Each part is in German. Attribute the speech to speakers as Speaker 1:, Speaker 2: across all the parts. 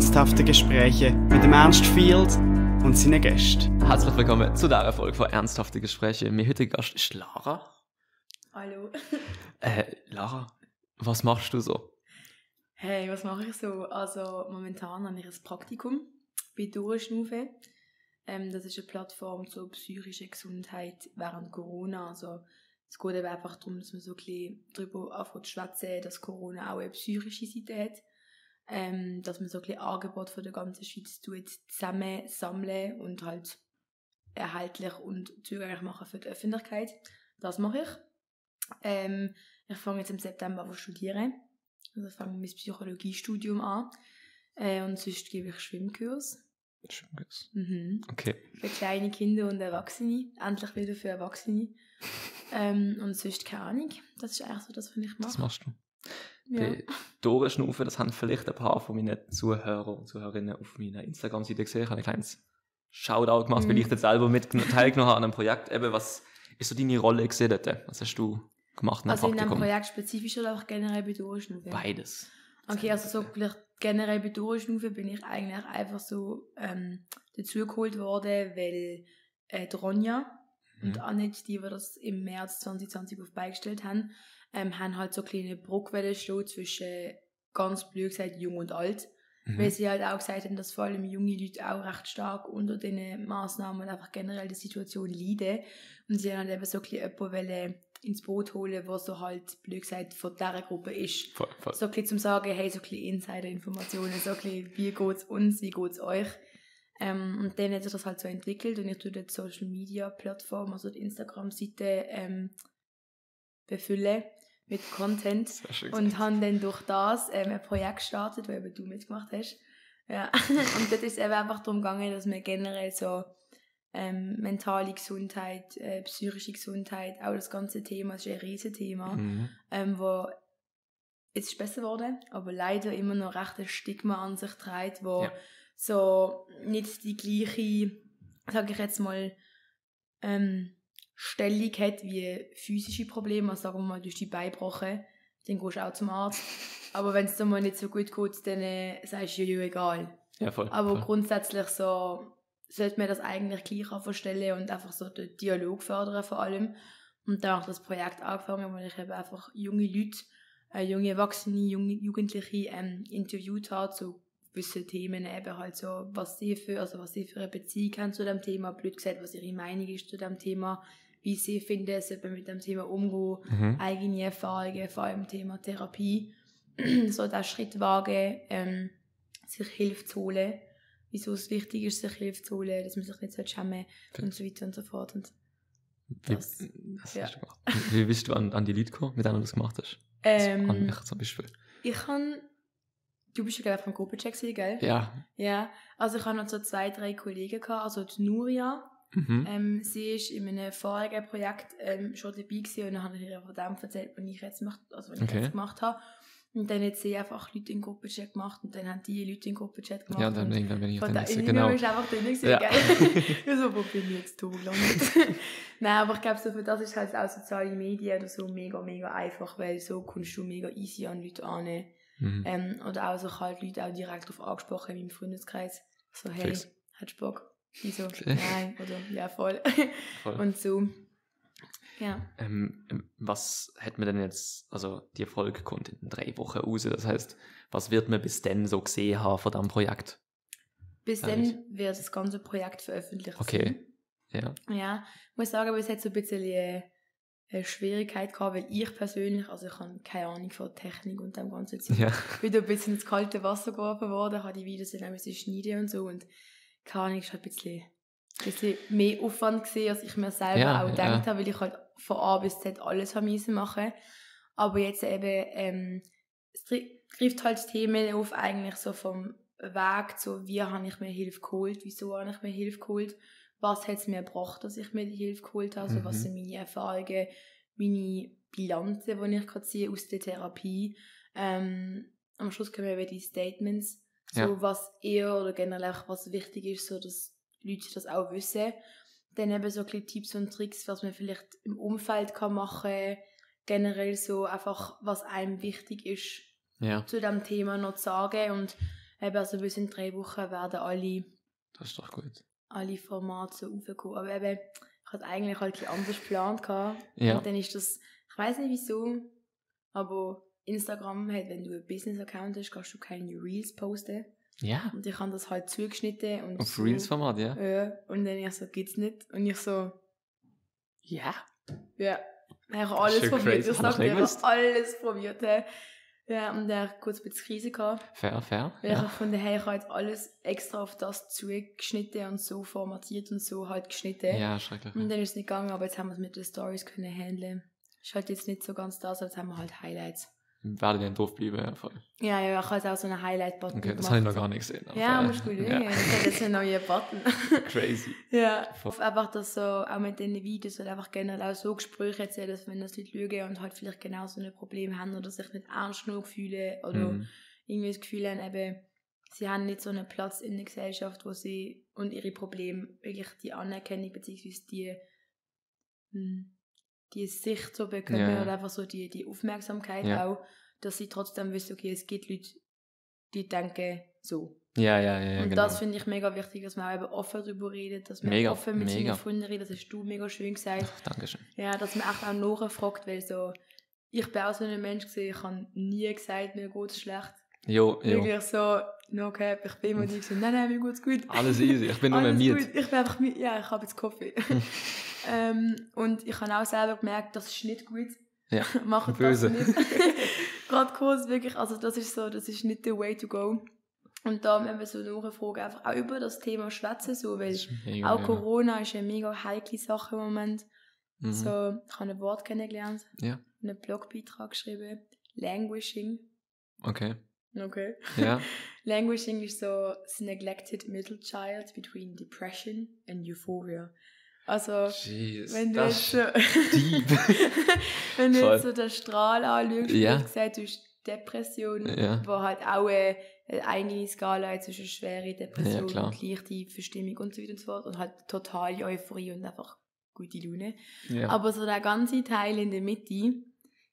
Speaker 1: ernsthafte Gespräche mit dem Ernst Field und seinen Gästen.
Speaker 2: Herzlich willkommen zu dieser Folge von Ernsthafte Gespräche. Mein heutiger Gast ist Lara.
Speaker 3: Hallo.
Speaker 2: Äh, Lara, was machst du so?
Speaker 3: Hey, was mache ich so? Also momentan habe ich ein Praktikum bei Durchschnaufe. Ähm, das ist eine Plattform zur psychischen Gesundheit während Corona. Also es geht eben einfach darum, dass man so ein bisschen darüber anfängt zu schwätzen, dass Corona auch eine psychische Seite hat. Ähm, dass man so ein bisschen Angebot von der ganzen Schweiz tut, zusammen sammeln und halt erhaltlich und zugänglich machen für die Öffentlichkeit. Das mache ich. Ähm, ich fange jetzt im September an zu studieren. Also ich fange mein Psychologiestudium an. Äh, und sonst gebe ich Schwimmkurs.
Speaker 2: Schwimmkurs.
Speaker 3: Mhm.
Speaker 2: Okay.
Speaker 3: Für kleine Kinder und Erwachsene. Endlich wieder für Erwachsene. Ähm, und sonst keine Ahnung. Das ist eigentlich so das, was ich mache.
Speaker 2: Das machst du.
Speaker 3: Ja.
Speaker 2: Bei Dorenschnaufen, das haben vielleicht ein paar von meinen Zuhörern und Zuhörerinnen auf meiner Instagram-Seite gesehen. Ich habe ein kleines Shoutout gemacht, weil
Speaker 3: Mhm.
Speaker 2: ich jetzt selber mit teilgenommen habe an einem Projekt. Eben, was ist so deine Rolle gesehen dort? Was hast du gemacht in
Speaker 3: Also in einem? Projekt spezifisch oder auch generell bei Durchschnaufen?
Speaker 2: Beides.
Speaker 3: Okay, also so vielleicht generell bei Durchschnaufen bin ich eigentlich einfach so ähm, dazugeholt worden, weil äh, die Ronja und
Speaker 2: Mhm.
Speaker 3: Annette, die wir das im März 2020 auf beigestellt haben, ähm, haben halt so kleine Bruckwelle schlagen zwischen ganz blöd gesagt jung und alt. Weil
Speaker 2: Mhm.
Speaker 3: sie halt auch gesagt haben, dass vor allem junge Leute auch recht stark unter diesen Massnahmen und einfach generell der Situation leiden. Und sie haben halt eben so ein bisschen jemanden ins Boot holen, der so halt, blöd gesagt, von dieser Gruppe ist.
Speaker 2: Voll, voll.
Speaker 3: So ein bisschen zum sagen, hey, so ein bisschen Insider-Informationen, so ein bisschen, wie geht's uns, wie geht's euch. Ähm, und dann hat sich das halt so entwickelt und ich tue die Social Media Plattform, also die Instagram-Seite ähm, befüllen mit Content. Und haben dann durch das ähm, ein Projekt gestartet, wo eben du mitgemacht hast. Ja. und dort ist es eben einfach darum gegangen, dass wir generell so ähm, mentale Gesundheit, äh, psychische Gesundheit, auch das ganze Thema, das ist ein riesen Thema,
Speaker 2: Mhm.
Speaker 3: ähm, wo jetzt ist es besser geworden, aber leider immer noch recht ein Stigma an sich trägt, wo
Speaker 2: Ja.
Speaker 3: so nicht die gleiche, sage ich jetzt mal, ähm, Stellung hat wie physische Probleme. Also sagen wir mal, du hast die Beine gebrochen, dann gehst du auch zum Arzt. Aber wenn es dir mal nicht so gut geht, dann äh, sagst du, ja, ja, egal.
Speaker 2: Ja, voll.
Speaker 3: Aber
Speaker 2: voll.
Speaker 3: grundsätzlich so sollte man das eigentlich gleich anverstellen und einfach so den Dialog fördern vor allem. Und dann habe ich das Projekt angefangen, weil ich eben einfach junge Leute, äh, junge Erwachsene, junge Jugendliche ähm, interviewt habe zu gewissen Themen eben halt so, was sie für, also was sie für eine Beziehung haben zu dem Thema, blöd gesagt, was ihre Meinung ist zu dem Thema, wie sie finden, sollte man mit dem Thema umgehen,
Speaker 2: Mhm.
Speaker 3: eigene Erfahrungen, vor allem Thema Therapie, so den Schritt wagen, ähm, sich Hilfe zu holen, wieso es wichtig ist, sich Hilfe zu holen, dass man sich nicht so schämen und so weiter und so fort. Und
Speaker 2: Wie,
Speaker 3: Das- ja.
Speaker 2: Wie bist du an, an die Leute gekommen, mit denen du das gemacht hast?
Speaker 3: ähm,
Speaker 2: an mich zum Beispiel.
Speaker 3: ich kann, du bist ja ich vom Gruppencheck gell?
Speaker 2: Ja.
Speaker 3: Ja, also ich habe noch so zwei, drei Kollegen gehabt, also die Nuria,
Speaker 2: Mhm.
Speaker 3: ähm, sie ist in einem vorigen Projekt ähm, schon dabei gewesen und dann habe ich ihr von dem erzählt, was ich jetzt, gemacht, also was ich
Speaker 2: Okay.
Speaker 3: jetzt gemacht habe. Und dann hat sie einfach Leute in Gruppenchat gemacht und dann haben die Leute in Gruppenchat gemacht.
Speaker 2: ja, dann,
Speaker 3: und
Speaker 2: irgendwann bin ich dann nicht
Speaker 3: Innenraum
Speaker 2: genau.
Speaker 3: ist einfach drin gewesen,
Speaker 2: Ja.
Speaker 3: gell? ich so, wo bin ich jetzt da gelandet? Nein, aber ich glaube, so für das ist halt auch soziale Medien oder so mega, mega einfach, weil so kommst du mega easy an Leute an.
Speaker 2: Mhm.
Speaker 3: Ähm, oder auch so ich halt Leute auch direkt darauf angesprochen in meinem Freundeskreis. So, hey,
Speaker 2: Fix.
Speaker 3: hast du Bock? Wieso?
Speaker 2: Okay.
Speaker 3: Nein, oder ja, voll.
Speaker 2: Voll.
Speaker 3: Und so. Ja.
Speaker 2: Ähm, ähm, was hat man denn jetzt, also die Folge kommt in drei Wochen raus, das heißt, was wird man bis dann so gesehen haben von diesem Projekt?
Speaker 3: Bis
Speaker 2: Ehrlich?
Speaker 3: dann wird das ganze Projekt veröffentlicht.
Speaker 2: Okay. Ja.
Speaker 3: Sein. Ja. Ich muss sagen, aber es hat so ein bisschen eine, Schwierigkeit gehabt, weil ich persönlich, also ich habe keine Ahnung von Technik und dem ganzen Zeug.
Speaker 2: Ja.
Speaker 3: wieder ein bisschen ins kalte Wasser geworfen worden, habe die Videos dann auch ein bisschen schneiden und so und keine Ahnung, ist halt ein bisschen, ein bisschen mehr Aufwand gewesen, als ich mir selber
Speaker 2: Ja,
Speaker 3: auch
Speaker 2: ja.
Speaker 3: gedacht habe, weil ich halt von A bis Z alles haben müssen machen. Aber jetzt eben, ähm, es tri- trifft halt Themen auf eigentlich so vom Weg zu, wie habe ich mir Hilfe geholt, wieso habe ich mir Hilfe geholt, was hat es mir gebracht, dass ich mir die Hilfe geholt habe, also was
Speaker 2: Mhm.
Speaker 3: sind meine Erfahrungen, meine Bilanzen, die ich gerade ziehe aus der Therapie. Ähm, am Schluss kommen eben die Statements, so
Speaker 2: Ja.
Speaker 3: was eher oder generell auch was wichtig ist, so dass Leute das auch wissen. Dann eben so ein Tipps und Tricks, was man vielleicht im Umfeld kann machen generell so einfach, was einem wichtig ist,
Speaker 2: Ja.
Speaker 3: zu dem Thema noch zu sagen und Eben, also bis in drei Wochen werden alle,
Speaker 2: Das ist doch gut.
Speaker 3: alle Formate so raufkommen. Aber eben, ich hatte eigentlich halt ein anders geplant. gehabt.
Speaker 2: Ja.
Speaker 3: Und dann ist das, ich weiß nicht wieso, aber Instagram hat, wenn du einen Business-Account hast, kannst du keine Reels posten.
Speaker 2: Ja.
Speaker 3: Und ich habe das halt zugeschnitten. Und
Speaker 2: Auf
Speaker 3: so,
Speaker 2: Reels-Format, ja.
Speaker 3: Ja, und dann ich so, geht's nicht. Und ich so,
Speaker 2: Ja.
Speaker 3: ja, ich habe alles probiert.
Speaker 2: crazy,
Speaker 3: Ich
Speaker 2: hab ich
Speaker 3: sag
Speaker 2: nicht
Speaker 3: dir, ich habe alles probiert. Ja, und der hat kurz ein bisschen Krise gehabt.
Speaker 2: Fair, fair.
Speaker 3: Weil ich
Speaker 2: Ja.
Speaker 3: habe gefunden, hey, ich habe jetzt alles extra auf das zugeschnitten und so formatiert und so halt geschnitten.
Speaker 2: Ja, schrecklich.
Speaker 3: Und dann ist es nicht gegangen, aber jetzt haben wir es mit den Stories können handeln. Ist halt jetzt nicht so ganz das, als haben wir halt Highlights.
Speaker 2: Werde dann drauf bleiben, ja, voll.
Speaker 3: Ja, ja, ich habe jetzt auch so einen Highlight-Button
Speaker 2: Okay, das habe ich noch gar nicht gesehen.
Speaker 3: Ja, musst du gut
Speaker 2: ja.
Speaker 3: schauen. Das hat jetzt einen neuen Button.
Speaker 2: Crazy.
Speaker 3: ja.
Speaker 2: Voll.
Speaker 3: Einfach, dass so auch mit den Videos halt einfach generell auch so Gespräche erzählen, dass wenn das Leute lügen und halt vielleicht genau so ein Problem haben oder sich nicht ernst genug fühlen oder
Speaker 2: Mhm.
Speaker 3: irgendwie das Gefühl haben, eben, sie haben nicht so einen Platz in der Gesellschaft, wo sie und ihre Probleme wirklich die Anerkennung bzw. die, hm, die Sicht so bekommen
Speaker 2: Ja.
Speaker 3: oder einfach so die, die Aufmerksamkeit
Speaker 2: Ja.
Speaker 3: auch, dass sie trotzdem wissen, okay, es gibt Leute, die denken so.
Speaker 2: Ja, ja, ja,
Speaker 3: und
Speaker 2: genau.
Speaker 3: das finde ich mega wichtig, dass man auch eben offen darüber redet, dass man
Speaker 2: Mega,
Speaker 3: offen mit
Speaker 2: mega.
Speaker 3: seinen Freunden redet, das hast du mega schön gesagt.
Speaker 2: Ach, Dankeschön.
Speaker 3: Ja, dass man echt auch nachfragt, weil so, ich bin auch so ein Mensch gewesen, ich habe nie gesagt, mir geht es schlecht.
Speaker 2: Jo, jo.
Speaker 3: Wirklich so, no cap, ich bin immer die gesagt, nein, nein, mir geht's gut.
Speaker 2: Alles easy. Ich bin nur
Speaker 3: gut. Ich bin einfach müde. Ja, ich habe jetzt Kaffee. ähm, und ich habe auch selber gemerkt, das ist nicht gut.
Speaker 2: Ja,
Speaker 3: Macht
Speaker 2: böse.
Speaker 3: das nicht. Gerade kurz, wirklich, also das ist so, das ist nicht the way to go. Und da haben wir so nachfragen, einfach auch über das Thema schwätzen, so, weil
Speaker 2: ist mega,
Speaker 3: auch. Corona ist eine mega heikle Sache im Moment.
Speaker 2: Mhm.
Speaker 3: So, ich habe ein Wort kennengelernt,
Speaker 2: Ja,
Speaker 3: einen Blogbeitrag geschrieben, Languishing.
Speaker 2: okay.
Speaker 3: Okay.
Speaker 2: Ja,
Speaker 3: Languishing is so neglected middle child between depression and euphoria. Also,
Speaker 2: jeez.
Speaker 3: wenn du
Speaker 2: das
Speaker 3: jetzt so, wenn du jetzt so den Strahl anschaust,
Speaker 2: Ja.
Speaker 3: du gesagt du hast Depression,
Speaker 2: Ja.
Speaker 3: wo halt auch eine, eine eigene Skala hat zwischen schwere Depression
Speaker 2: Ja,
Speaker 3: und leichte Verstimmung und so weiter und so fort und halt totale Euphorie und einfach gute Laune.
Speaker 2: ja.
Speaker 3: Aber so der ganze Teil in der Mitte,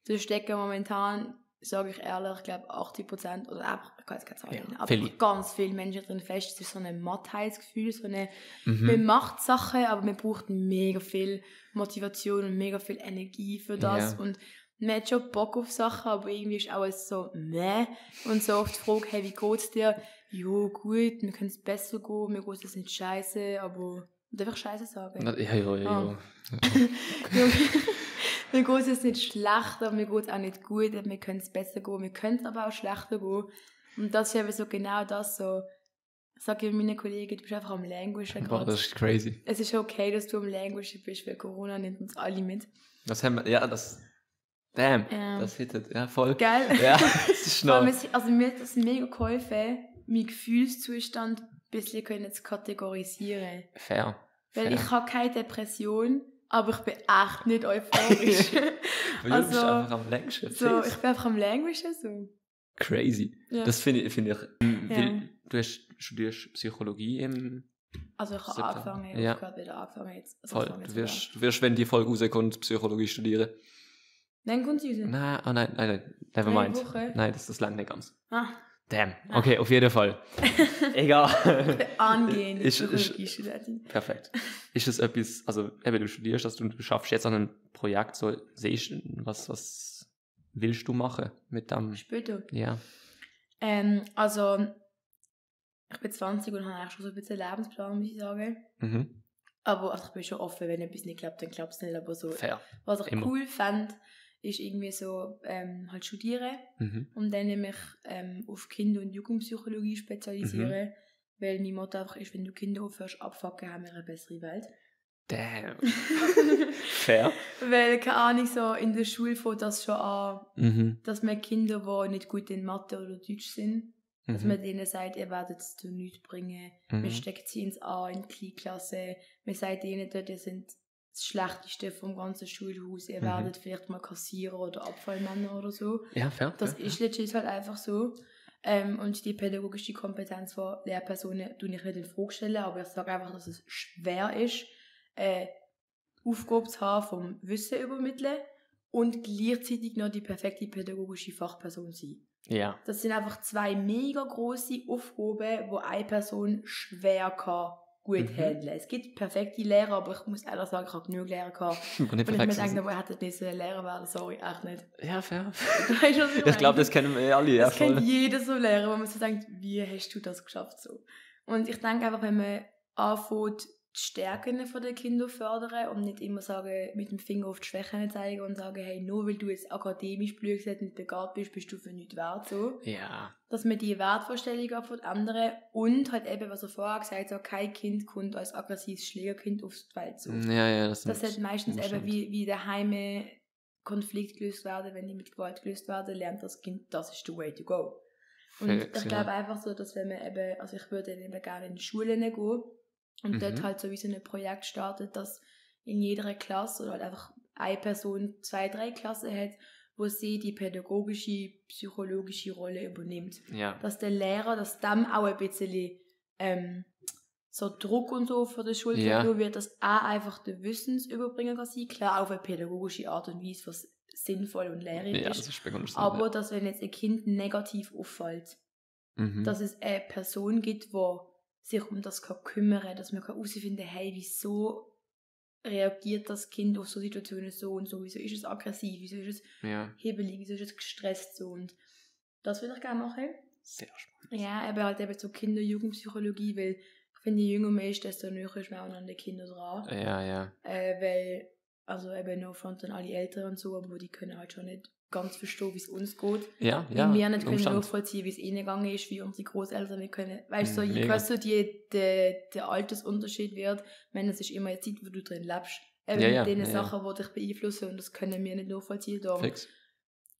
Speaker 3: da stecken momentan, sage ich ehrlich, ich glaube 80% oder einfach, ich kann jetzt keine Zahl
Speaker 2: Ja,
Speaker 3: nennen, aber
Speaker 2: viele.
Speaker 3: ganz viele Menschen drin fest. Es ist so ein Mattheitsgefühl, so eine,
Speaker 2: mhm.
Speaker 3: man macht Sachen, aber man braucht mega viel Motivation und mega viel Energie für das
Speaker 2: Ja.
Speaker 3: und man hat schon Bock auf Sachen, aber irgendwie ist alles so meh und so oft die Frage, hey, wie geht's dir? Jo, gut, mir könnte es besser gehen, mir geht es nicht scheiße, aber darf ich scheiße sagen?
Speaker 2: Na, Ja, ja, ja.
Speaker 3: Ah.
Speaker 2: ja.
Speaker 3: mir geht es jetzt nicht schlecht, aber mir geht es auch nicht gut. Wir können es besser gehen, wir können es aber auch schlechter gehen. Und das ist eben so genau das so. Ich sage meinen Kollegen, du bist einfach am Languishen
Speaker 2: Boah, das ist crazy.
Speaker 3: Es ist okay, dass du am Languishen bist, weil Corona nimmt uns alle mit.
Speaker 2: Das haben wir, ja, das, damn,
Speaker 3: Ja.
Speaker 2: das hittet, ja, voll.
Speaker 3: Geil?
Speaker 2: Ja, das ist noch,
Speaker 3: es- also mir hat das mega geholfen, meinen Gefühlszustand ein bisschen zu kategorisieren.
Speaker 2: fair.
Speaker 3: Weil
Speaker 2: fair.
Speaker 3: ich habe keine Depression, aber ich bin echt nicht euphorisch.
Speaker 2: Weil du bist
Speaker 3: also,
Speaker 2: einfach am längsten.
Speaker 3: so, ich bin einfach am Languishen so.
Speaker 2: Crazy.
Speaker 3: Ja.
Speaker 2: Das finde ich, finde ich,
Speaker 3: Ja.
Speaker 2: du hast, studierst Psychologie im,
Speaker 3: Also ich habe angefangen, ich
Speaker 2: Ja.
Speaker 3: habe gerade wieder angefangen jetzt. Also
Speaker 2: voll, du wirst, du wirst, wenn die Folge rauskommt, Psychologie studieren.
Speaker 3: Nein, kommt sie raus.
Speaker 2: Nein, oh nein, nein, nein, never mind. Nein, das, das langt nicht ganz.
Speaker 3: Ah,
Speaker 2: Damn, okay, auf jeden Fall. Egal.
Speaker 3: angehende
Speaker 2: Ist- ist-. Perfekt. Ist das etwas, also eben du studierst das und du schaffst jetzt an einem Projekt, so siehst du, was, was willst du machen mit dem,
Speaker 3: Später.
Speaker 2: ja.
Speaker 3: Ähm, also, ich bin 20 und habe eigentlich schon so ein bisschen Lebensplan, muss ich sagen.
Speaker 2: Mhm.
Speaker 3: Aber also ich bin schon offen, wenn etwas nicht klappt, dann klappt es nicht. Aber so,
Speaker 2: Fair.
Speaker 3: was ich
Speaker 2: Immer.
Speaker 3: cool fand, ist irgendwie so ähm, halt studieren
Speaker 2: Mhm.
Speaker 3: und dann mich ähm, auf Kinder- und Jugendpsychologie
Speaker 2: Mhm.
Speaker 3: spezialisieren. Weil mein Motto einfach ist, wenn du Kinder aufhörst abfucken, haben wir eine bessere Welt.
Speaker 2: Damn. Fair.
Speaker 3: Weil, keine Ahnung, so in der Schule fängt das schon an,
Speaker 2: Mhm.
Speaker 3: dass man Kinder, die nicht gut in Mathe oder Deutsch sind, dass
Speaker 2: Mhm.
Speaker 3: man denen sagt, ihr werdet es zu nichts bringen. Man
Speaker 2: Mhm.
Speaker 3: steckt sie ins A in die Kleinklasse. Man sagt ihnen dort, ihr sind das Schlechteste vom ganzen Schulhaus. Ihr
Speaker 2: Mhm.
Speaker 3: werdet vielleicht mal Kassierer oder Abfallmänner oder so.
Speaker 2: Ja, fair.
Speaker 3: Das
Speaker 2: fair.
Speaker 3: ist legit halt einfach so. Ähm, und die pädagogische Kompetenz von Lehrpersonen tue ich nicht in Frage stellen, aber ich sage einfach, dass es schwer ist, äh, Aufgabe zu haben, vom Wissen übermitteln und gleichzeitig noch die perfekte pädagogische Fachperson sein.
Speaker 2: Ja.
Speaker 3: Das sind einfach zwei mega große Aufgaben, wo eine Person schwer kann gut
Speaker 2: Mhm.
Speaker 3: handeln. Es gibt perfekte Lehrer, aber ich muss ehrlich sagen, ich habe genug Lehrer gehabt.
Speaker 2: Und
Speaker 3: ich mir denke, er hätte nicht so ein Lehrer werden, sorry, echt nicht.
Speaker 2: Ja, fair.
Speaker 3: Weißt ich
Speaker 2: Ich glaube, das kennen wir alle. Ja,
Speaker 3: Das kennt jeder so Lehrer, wo man so denkt, wie hast du das geschafft so? Und ich denke einfach, wenn man anfängt, die Stärken der Kinder fördern und nicht immer sagen, mit dem Finger auf die Schwächen zeigen und sagen, hey, nur weil du jetzt akademisch blöd nicht begabt bist, bist du für nichts wert so.
Speaker 2: Ja.
Speaker 3: Dass man die Wertvorstellungen von anderen und halt eben, was er vorher gesagt hat, kein Kind kommt als aggressives Schlägerkind aufs Welt so.
Speaker 2: Ja, ja, das,
Speaker 3: Das hat meistens eben wie, wie daheim Konflikt gelöst werden, wenn die mit Gewalt gelöst werden, lernt das Kind, das ist the way to go. Und ich
Speaker 2: ja.
Speaker 3: glaube einfach so, dass wenn man eben, also ich würde eben gerne in die Schulen gehen und dort
Speaker 2: Mhm.
Speaker 3: halt so wie so ein Projekt startet, dass in jeder Klasse oder halt einfach eine Person zwei, drei Klassen hat, wo sie die pädagogische, psychologische Rolle übernimmt
Speaker 2: Ja.
Speaker 3: dass der Lehrer, dass dem auch ein bisschen ähm, so Druck und so für die Schule
Speaker 2: Ja.
Speaker 3: ja. wird, dass er einfach den Wissensüberbringer kann sein, klar auf eine pädagogische Art und Weise, was sinnvoll und lehrreich
Speaker 2: Ja, das
Speaker 3: ist.
Speaker 2: ist.
Speaker 3: Aber dass wenn jetzt ein Kind negativ auffällt,
Speaker 2: mhm.
Speaker 3: dass es eine Person gibt, die sich um das kann kümmern dass man kann herausfinden hey, wieso reagiert das Kind auf so Situationen so und so, wieso ist es aggressiv, wieso ist es
Speaker 2: ja,
Speaker 3: hebelig, wieso ist es gestresst so und das würde ich gerne machen.
Speaker 2: sehr spannend.
Speaker 3: Ja, eben halt eben so Kinder-Jugendpsychologie, weil ich finde, je jünger man ist, desto näher ist man auch an den Kindern dran.
Speaker 2: Ja, ja.
Speaker 3: Äh, weil, also eben no front an alle Eltern und so, aber die können halt schon nicht ganz verstehen, wie es uns geht.
Speaker 2: Ja,
Speaker 3: Wie
Speaker 2: ja.
Speaker 3: wir nicht können
Speaker 2: Umstand.
Speaker 3: nachvollziehen, wie es ihnen gegangen ist, wie unsere Großeltern nicht können. Weißt du, so, je
Speaker 2: Mega.
Speaker 3: größer die, der, der Altersunterschied wird, ich meine, es ist immer eine Zeit, wo du drin lebst. Eben
Speaker 2: Ja,
Speaker 3: mit
Speaker 2: ja,
Speaker 3: den
Speaker 2: ja.
Speaker 3: Sachen, die dich beeinflussen und das können wir nicht nachvollziehen. Darum
Speaker 2: Fix.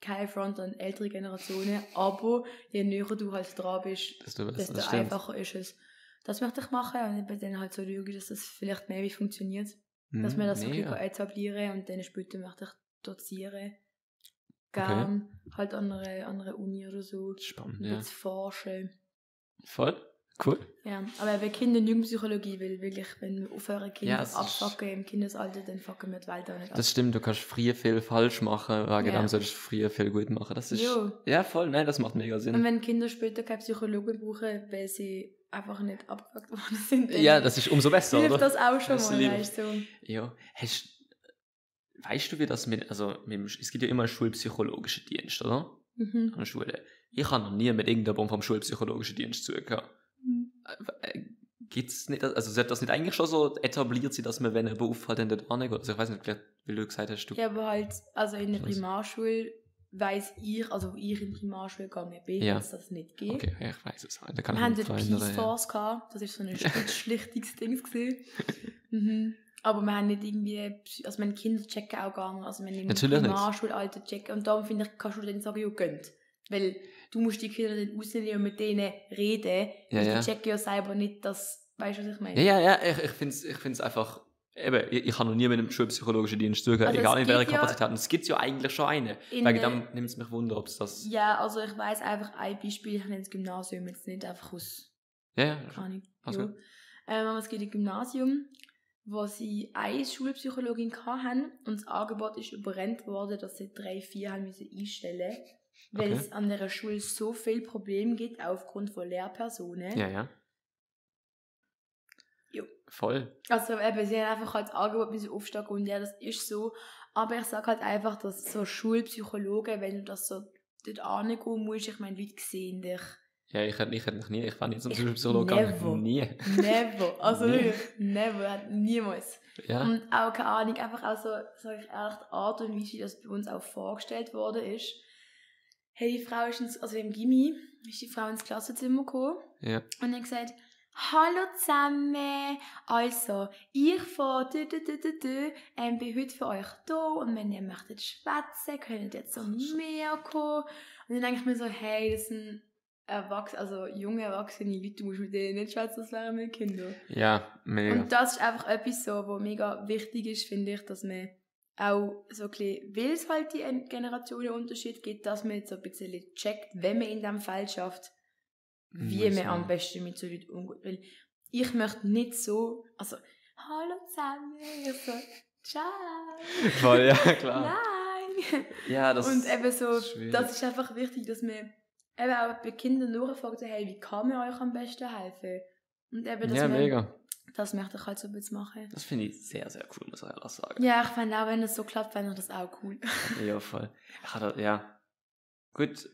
Speaker 3: kein Front an ältere Generationen, aber je näher du halt dran bist,
Speaker 2: Desto
Speaker 3: einfacher ist es. Das möchte ich machen und eben dann halt so schauen, dass das vielleicht mehr wie funktioniert. Dass
Speaker 2: Mhm,
Speaker 3: man das so
Speaker 2: mega.
Speaker 3: etablieren und dann später möchte ich dozieren. Gern halt an einer, an einer Uni oder so.
Speaker 2: Spannend, ja.
Speaker 3: forschen.
Speaker 2: Voll. Cool.
Speaker 3: Ja, aber bei Kinder- und Jugendpsychologie will wirklich, wenn wir aufhören, Kinder
Speaker 2: Ja,
Speaker 3: abfucken im Kindesalter, dann fucken wir die Welt auch nicht ab.
Speaker 2: Das stimmt, du kannst früher viel falsch machen, wegen
Speaker 3: Ja.
Speaker 2: dem solltest du früher viel gut machen. Das ist.
Speaker 3: Jo.
Speaker 2: Ja, voll. Nein, das macht mega
Speaker 3: Und
Speaker 2: Sinn.
Speaker 3: wenn Kinder später keine Psychologen brauchen, weil sie einfach nicht abgefuckt worden sind,
Speaker 2: Ja, das ist umso besser, oder?
Speaker 3: das auch schon
Speaker 2: Das
Speaker 3: mal, weißt du.
Speaker 2: Ja. Hast, weißt du, wie das mit, also mit, es gibt ja immer einen schulpsychologischen Dienst, oder?
Speaker 3: Mhm.
Speaker 2: An der Schule. Ich habe noch nie mit irgendjemandem vom schulpsychologischen Dienst zu tun gehabt. Äh, Gibt's nicht, also sollte das nicht eigentlich schon so etabliert sein, dass man, wenn jemand auffällt, dann dort angeht? Also ich weiß nicht, vielleicht, wie du gesagt hast, du.
Speaker 3: Ja, aber halt, also in der? Primarschule weiss ich, also wo ich in die Primarschule gegangen bin,
Speaker 2: Ja.
Speaker 3: dass das nicht gibt.
Speaker 2: Okay, ich weiß es. Da kann
Speaker 3: Wir haben dort Peace
Speaker 2: erinnern, ja.
Speaker 3: Force gehabt, das ist so ein Schlicht- Schlichtungsding gewesen. mhm. Aber wir haben nicht irgendwie, also meine Kinder checken auch gar nicht, also wenn im
Speaker 2: Natürlich nicht.
Speaker 3: Primarschulalter checken und darum finde ich, kannst du dann sagen, ja, gönnt. Weil du musst die Kinder dann rausnehmen und mit denen reden,
Speaker 2: Ja, ja.
Speaker 3: die checken ja selber nicht, dass, weißt du, was ich meine?
Speaker 2: Ja, ja, ja, ich, ich finde es ich find's einfach. Eben, ich, ich habe noch nie mit einem schulpsychologischen Dienst zu tun,
Speaker 3: Also
Speaker 2: egal in welcher
Speaker 3: ja-
Speaker 2: Kapazität. Und es gibt ja eigentlich schon eine.
Speaker 3: In
Speaker 2: Wegen dem nimmt es mich wunder, ob es das.
Speaker 3: Ja, also ich weiß einfach ein Beispiel, ich nenne das Gymnasium jetzt nicht einfach aus
Speaker 2: Ja, ja.
Speaker 3: keine Ahnung.
Speaker 2: Also
Speaker 3: ja. ähm, es gibt ein Gymnasium, wo sie eine Schulpsychologin hatten und das Angebot ist überrennt worden, dass sie drei, vier haben müssen einstellen weil
Speaker 2: Okay.
Speaker 3: es an der Schule so viel Probleme gibt aufgrund von Lehrpersonen.
Speaker 2: Ja, ja.
Speaker 3: Jo.
Speaker 2: Voll.
Speaker 3: Also eben, sie haben einfach halt das Angebot müssen aufstocken und ja, das ist so. Aber ich sage halt einfach, dass so Schulpsychologen, wenn du das so dort angehen musst, ich meine, Leute sehen dich.
Speaker 2: Ja, ich hätte ich hätte nie, ich war nie zum
Speaker 3: Ich
Speaker 2: Schulpsychologen
Speaker 3: never.
Speaker 2: gegangen. Nie.
Speaker 3: Never. Also
Speaker 2: Nie.
Speaker 3: never. Niemals.
Speaker 2: Ja.
Speaker 3: Und auch keine Ahnung, einfach auch so, sag ich ehrlich, die Art und Weise, wie das bei uns auch vorgestellt worden ist. Hey, die Frau ist ins, also im Gimmi, ist die Frau ins Klassenzimmer gekommen
Speaker 2: ja.
Speaker 3: und hat gesagt, Hallo zusammen, also, ich von dü, dü, dü, dü, dü, ähm, bin heute für euch da und wenn ihr möchtet schwätzen, könnt ihr zu mir kommen. Und dann denke ich mir so, hey, das sind erwachsene, also junge, erwachsene Leute, du musst mit denen nicht schwätzen, das wären mit Kindern.
Speaker 2: Ja, mega.
Speaker 3: Und das ist einfach etwas so, wo mega wichtig ist, finde ich, dass man auch so ein bisschen, weil es halt die Generationenunterschied gibt, dass man jetzt so ein bisschen checkt, wenn man in diesem Feld schafft, wie
Speaker 2: Muss
Speaker 3: man am besten mit so Leuten umgeht. Weil ich möchte nicht so, also, hallo zusammen, ich so, ciao,
Speaker 2: Voll, ja, klar.
Speaker 3: nein.
Speaker 2: Ja, das
Speaker 3: und eben so, das ist einfach wichtig, dass man eben auch bei Kindern nachfragt, so, hey, wie kann man euch am besten helfen? Und eben, dass
Speaker 2: Ja,
Speaker 3: man,
Speaker 2: mega.
Speaker 3: das möchte ich halt so ein bisschen machen.
Speaker 2: Das finde ich sehr, sehr cool, muss ich ehrlich sagen.
Speaker 3: Ja, ich fände auch, wenn es so klappt, fände ich das auch cool.
Speaker 2: Ja, voll. Ich hatte, ja. Gut.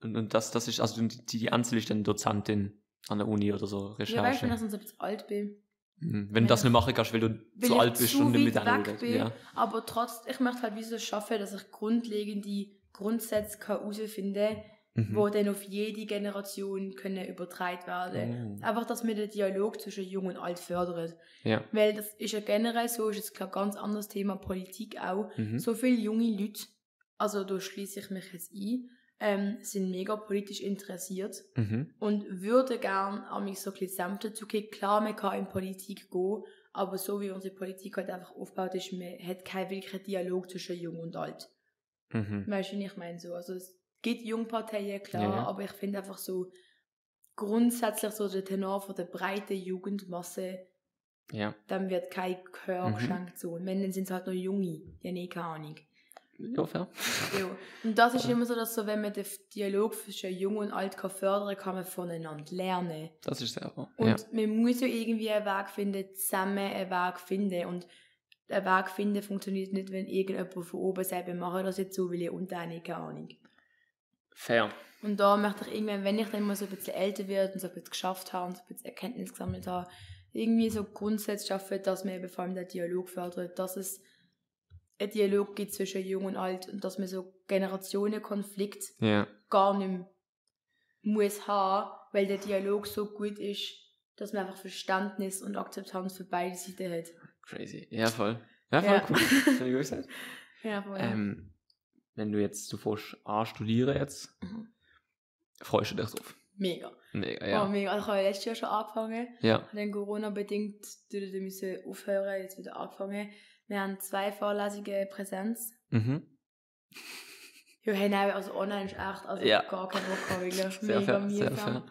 Speaker 2: Und, und das, das ist, also die, die Anzel ist dann Dozentin an der Uni oder so,
Speaker 3: Ja, weißt
Speaker 2: Recherche.
Speaker 3: du, wenn ich ein bisschen alt bin.
Speaker 2: Mhm. Wenn du das nicht machen kannst, weil du
Speaker 3: Weil
Speaker 2: zu
Speaker 3: ich
Speaker 2: alt bist
Speaker 3: zu
Speaker 2: und nicht mit
Speaker 3: weg
Speaker 2: redest. Ja.
Speaker 3: Aber trotzdem, ich möchte halt wie so schaffen, dass ich grundlegende Grundsätze herausfinden kann,
Speaker 2: Mhm.
Speaker 3: wo dann auf jede Generation können übertragen werden.
Speaker 2: Oh.
Speaker 3: Einfach, dass wir den Dialog zwischen Jung und Alt fördern.
Speaker 2: Ja.
Speaker 3: Weil das ist ja generell so, ist jetzt klar ganz anderes Thema, Politik auch.
Speaker 2: Mhm.
Speaker 3: So viele junge Leute, also da schließe ich mich jetzt ein, ähm, sind mega politisch interessiert
Speaker 2: Mhm.
Speaker 3: und würde gern an mich so ein bisschen sanfter zu gehen. Klar, man kann in Politik gehen, aber so wie unsere Politik halt einfach aufgebaut ist, man hat keinen wirklichen Dialog zwischen Jung und Alt.
Speaker 2: Mhm.
Speaker 3: Weißt du, wie ich meine? So, also es gibt Jungparteien, klar,
Speaker 2: Ja, ja.
Speaker 3: aber ich finde einfach so grundsätzlich so der Tenor von der breiten Jugendmasse,
Speaker 2: Ja.
Speaker 3: dann wird kein Gehör
Speaker 2: Mhm.
Speaker 3: geschenkt. So. Und wenn, dann sind es halt noch Junge, die haben eh keine Ahnung.
Speaker 2: Ja, fair.
Speaker 3: Ja. Und das ist immer so, dass so, wenn man den Dialog zwischen Jung und Alt kann fördern kann, man voneinander lernen.
Speaker 2: Das ist sehr wahr.
Speaker 3: Und
Speaker 2: Ja.
Speaker 3: man muss ja irgendwie einen Weg finden, zusammen einen Weg finden. Und ein Weg finden funktioniert nicht, wenn irgendjemand von oben sagt, wir machen das jetzt so, weil ihr nicht keine Ahnung.
Speaker 2: Fair.
Speaker 3: Und da möchte ich irgendwann, wenn ich dann mal so ein bisschen älter werde und so ein bisschen geschafft habe und so ein bisschen Erkenntnis gesammelt habe, irgendwie so Grundsätze schaffen, dass man eben vor allem den Dialog fördert, dass es einen Dialog gibt zwischen Jung und Alt und dass man so Generationenkonflikt
Speaker 2: Ja.
Speaker 3: gar nicht muss haben, weil der Dialog so gut ist, dass man einfach Verständnis und Akzeptanz für beide Seiten hat.
Speaker 2: Crazy. Ja, voll. Ja, voll
Speaker 3: Ja.
Speaker 2: cool. Gut gesagt.
Speaker 3: Ja, voll.
Speaker 2: Ähm, wenn du jetzt, fährst A studieren jetzt,
Speaker 3: Mhm.
Speaker 2: freust du dich drauf?
Speaker 3: mega.
Speaker 2: Mega,
Speaker 3: Ja.
Speaker 2: ja.
Speaker 3: Oh, mega. Also ich habe letztes Jahr schon angefangen.
Speaker 2: Ja.
Speaker 3: dann Corona-bedingt müssen aufhören, jetzt wieder angefangen. Wir haben zwei Vorlesungen Präsenz.
Speaker 2: Mhm.
Speaker 3: Ja, hey, nein, also online ist echt, also
Speaker 2: Ja.
Speaker 3: gar kein Bock wirklich
Speaker 2: Sehr
Speaker 3: mega mühsam.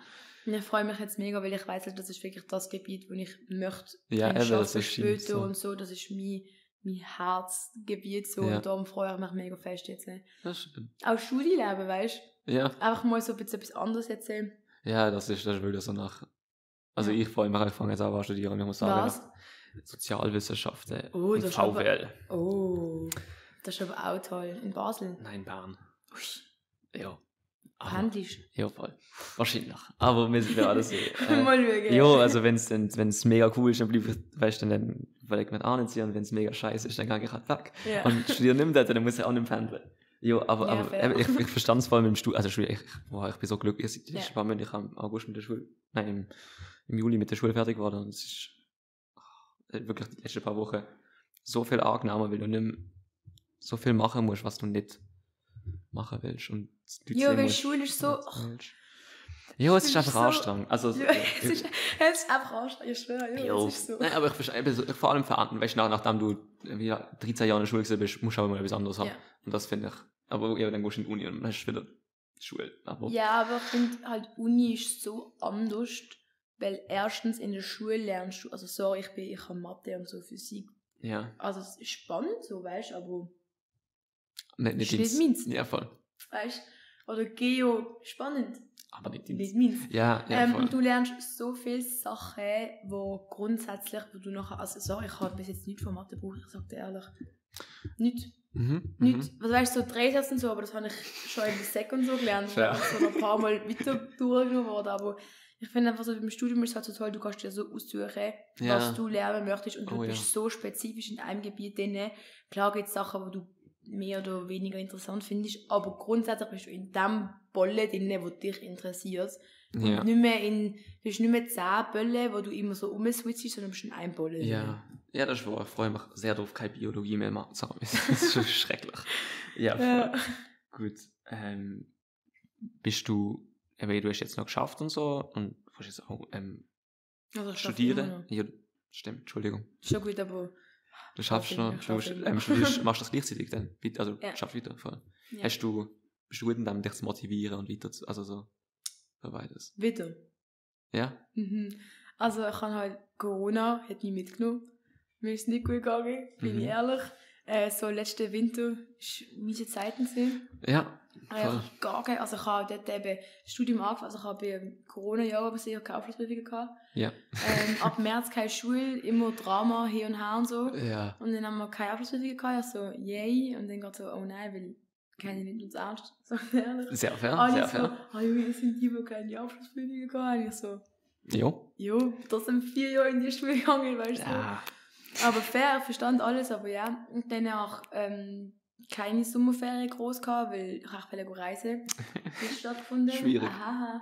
Speaker 3: Und ich freue mich jetzt mega, weil ich weiß, das ist wirklich das Gebiet, wo ich möchte
Speaker 2: Ja, eben, das
Speaker 3: arbeiten
Speaker 2: ist
Speaker 3: später
Speaker 2: so.
Speaker 3: und so. Das ist mein, mein Herzgebiet so
Speaker 2: Ja.
Speaker 3: und darum freue ich mich mega fest jetzt.
Speaker 2: Das stimmt.
Speaker 3: Auch Studieleben, weißt du?
Speaker 2: Ja.
Speaker 3: Einfach mal so ein bisschen etwas anderes erzählen.
Speaker 2: Ja, das ist, das ist wirklich so nach. Also
Speaker 3: Ja.
Speaker 2: ich freue mich, ich fange jetzt auch an studieren ich muss sagen,
Speaker 3: Was?
Speaker 2: Sozialwissenschaften
Speaker 3: Oh,
Speaker 2: und
Speaker 3: das ist aber-
Speaker 2: VWL.
Speaker 3: Oh, das ist aber auch toll. In Basel.
Speaker 2: Nein, Bern. Ja. Aber,
Speaker 3: Handisch.
Speaker 2: ja, voll. Wahrscheinlich. Aber wir sind ja alles sehen. Äh,
Speaker 3: Mal schauen.
Speaker 2: ja, also wenn es mega cool ist, dann bleibe ich, weißt du, dann überlegt man auch nicht und wenn es mega scheiße ist, dann gehe ich halt weg.
Speaker 3: Ja.
Speaker 2: Und studiere nicht mehr dort, dann muss ich auch nicht pendeln. Ja, aber,
Speaker 3: Ja,
Speaker 2: aber ich, ich verstand es vor allem im Studium. Also, ich, boah, ich bin so glücklich. Ich,
Speaker 3: Ja.
Speaker 2: ich war ich am August mit der Schule, nein, im, im Juli mit der Schule fertig geworden. Und es ist äh, wirklich die letzten paar Wochen so viel angenehmer, weil du nicht mehr so viel machen musst, was du nicht machen willst. Und
Speaker 3: Ja, weil Schule ist so-
Speaker 2: Ja, es ist einfach
Speaker 3: so-
Speaker 2: anstrengend. Also,
Speaker 3: es ist, es ist einfach anstrengend, ich schwöre, ja,
Speaker 2: Jo.
Speaker 3: es ist so.
Speaker 2: Nein, aber ich verstehe, eben so- ich vor allem verantworten, weißt du, nach- nachdem du äh, wieder 13 Jahre in der Schule bist, musst du auch mal etwas anderes haben.
Speaker 3: Ja.
Speaker 2: Und das finde ich. Aber ja, dann gehst du in die Uni und dann hast du wieder Schule. Aber
Speaker 3: Ja, aber ich finde halt, Uni ist so anders, weil erstens in der Schule lernst du, also sorry, ich bin, ich habe Mathe und so Physik,
Speaker 2: ja,
Speaker 3: also es ist spannend, so, weißt du, aber,
Speaker 2: nicht, nicht,
Speaker 3: Ist nicht
Speaker 2: ins-
Speaker 3: meins.
Speaker 2: Ja, voll.
Speaker 3: weißt du, oder Geo, spannend,
Speaker 2: Aber nicht
Speaker 3: nicht
Speaker 2: ins.
Speaker 3: meins.
Speaker 2: Ja, ja,
Speaker 3: ähm, und du lernst so viele Sachen, wo grundsätzlich, wo du nachher, also sorry, ich habe bis jetzt nichts von Mathe gebraucht, ich sage dir ehrlich. Nicht,
Speaker 2: mhm,
Speaker 3: nicht,
Speaker 2: mhm.
Speaker 3: was weißt du, so Drehsatz und so, aber das habe ich schon in der Sek und so gelernt, ja. so ein paar Mal weiter durchgenommen worden, aber ich finde einfach so, im Studium ist es halt so toll, du kannst dir so aussuchen,
Speaker 2: Ja.
Speaker 3: was du lernen möchtest und du
Speaker 2: Oh, ja.
Speaker 3: bist so spezifisch in einem Gebiet drin. Klar gibt es Sachen, wo du mehr oder weniger interessant findest, aber grundsätzlich bist du in dem Bolle drin, wo dich interessiert.
Speaker 2: Ja.
Speaker 3: Nicht mehr in, du bist nicht mehr zehn Bälle, wo du immer so umswitchst, sondern bist in einem Bolle. drin.
Speaker 2: Ja. ja, das ist wahr. Ich freue mich sehr darauf, keine Biologie mehr machen zu haben. Das ist schon schrecklich. Ja, voll.
Speaker 3: Ja.
Speaker 2: Gut. Ähm, bist du, eben, du hast jetzt noch geschafft und so und du jetzt auch ähm,
Speaker 3: Also
Speaker 2: studieren? Ja, stimmt, Entschuldigung.
Speaker 3: Schon gut, aber
Speaker 2: Du schaffst noch, du ähm, studierst, machst das gleichzeitig dann. Also,
Speaker 3: Ja.
Speaker 2: schaffst weiter. Voll.
Speaker 3: ja.
Speaker 2: Hast du, bist du gut in dem, dich zu motivieren und weiter zu, also so, für beides?
Speaker 3: wieder.
Speaker 2: Ja?
Speaker 3: Mhm. Also ich habe halt Corona, hat mich mitgenommen. Mir ist nicht gut gegangen, bin
Speaker 2: Mhm.
Speaker 3: ich ehrlich. Äh, so letzten Winter war meine Zeiten. Gewesen.
Speaker 2: Ja,
Speaker 3: Aber
Speaker 2: voll.
Speaker 3: ich gar kein, also ich habe dort eben Studium angefangen, also ich habe beim Corona-Jahr aber sicher keine Abschlussprüfung gehabt.
Speaker 2: Ja.
Speaker 3: Ähm, ab März keine Schule, immer Drama hier und her und so.
Speaker 2: Ja.
Speaker 3: Und dann haben wir keine Abschlussprüfung gehabt, ich so, yay. Und dann geht so, oh nein, weil keine nimmt uns ernst. So.
Speaker 2: Sehr fair,
Speaker 3: Alle
Speaker 2: sehr
Speaker 3: so,
Speaker 2: fair.
Speaker 3: ah Junge, das sind die, die keine Abschlussprüfung gehabt haben. Ich so,
Speaker 2: Jo.
Speaker 3: jo, trotzdem vier Jahre in die Schule gegangen, weißt du.
Speaker 2: Ja.
Speaker 3: Aber fair, ich verstand alles, aber ja. Und dann auch ähm, keine Sommerferien groß gehabt, weil ich auch wollte reisen. Hat stattgefunden.
Speaker 2: Schwierig.
Speaker 3: Aha.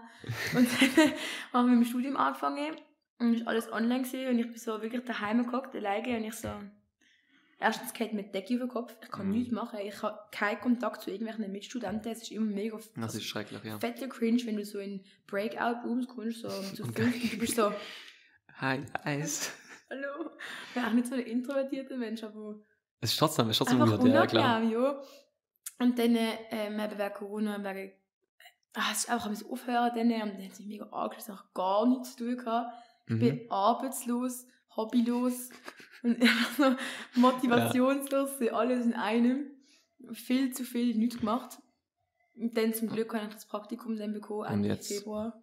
Speaker 3: Und dann haben wir mit dem Studium angefangen und ist alles online gesehen und ich bin so wirklich daheim gehockt, alleine und ich so. Erstens geht mir die Decke über den Kopf, ich kann
Speaker 2: Mhm.
Speaker 3: nichts machen, ich habe keinen Kontakt zu irgendwelchen Mitstudenten, es ist immer mega
Speaker 2: Das ist schrecklich, ja.
Speaker 3: fetter cringe, wenn du so in Breakout-Rooms kommst, so zu
Speaker 2: Und
Speaker 3: fünf du bist so,
Speaker 2: Hi, Eis.
Speaker 3: Hallo. Ich bin auch nicht so ein introvertierter Mensch, aber
Speaker 2: Es ist trotzdem, es ist trotzdem weird, ja, klar.
Speaker 3: ja. Und dann ähm, eben wegen Corona, wegen, ah, es ist einfach ein bisschen aufhören dann, und dann hat sich mega angeschaut, dass ich gar nichts zu tun hatte. Ich
Speaker 2: Mhm.
Speaker 3: bin arbeitslos, hobbylos und einfach so motivationslos, ja. alles in einem. Viel zu viel nichts gemacht. Und dann zum Glück habe ich das Praktikum dann bekommen, Ende? Februar.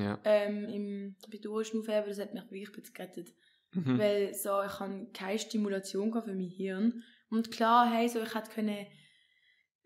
Speaker 2: Ja.
Speaker 3: Ähm, im Bedauerschnupfen, aber das hat mich wirklich gerettet.
Speaker 2: Mhm.
Speaker 3: Weil so, ich habe keine Stimulation für mein Hirn. Und klar, hey, so, ich hätte können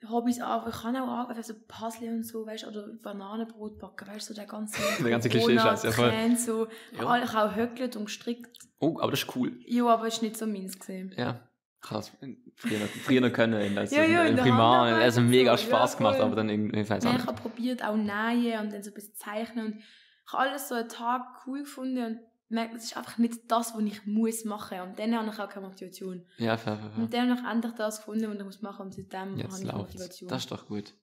Speaker 3: Hobbys anfangen, ich kann auch anfangen, so Puzzle und so, weißt oder Bananenbrot backen, weißt du, so der ganze
Speaker 2: Der ganze Klischee-Scheiß, ja, voll.
Speaker 3: So,
Speaker 2: Ja.
Speaker 3: ich habe auch höckelt und gestrickt.
Speaker 2: Oh, aber das ist cool.
Speaker 3: Ja, aber es war nicht so meins. Gewesen.
Speaker 2: Ja. Ich habe es früher, früher noch können, als
Speaker 3: Ja, ja,
Speaker 2: im
Speaker 3: der
Speaker 2: Primar. Also mega
Speaker 3: so,
Speaker 2: Spaß
Speaker 3: ja,
Speaker 2: gemacht, aber dann irgendwie, ich weiß auch
Speaker 3: Nein, ich
Speaker 2: nicht.
Speaker 3: habe probiert auch nähen und dann so ein bisschen zeichnen und ich habe alles so einen Tag cool gefunden und merke, das ist einfach nicht das, was ich muss machen. Und dann habe ich auch keine Motivation.
Speaker 2: Ja, fair, fair, fair.
Speaker 3: Und dann habe ich endlich das gefunden, was ich muss machen und seitdem
Speaker 2: Jetzt
Speaker 3: habe ich
Speaker 2: läuft
Speaker 3: Motivation.
Speaker 2: Das ist doch gut.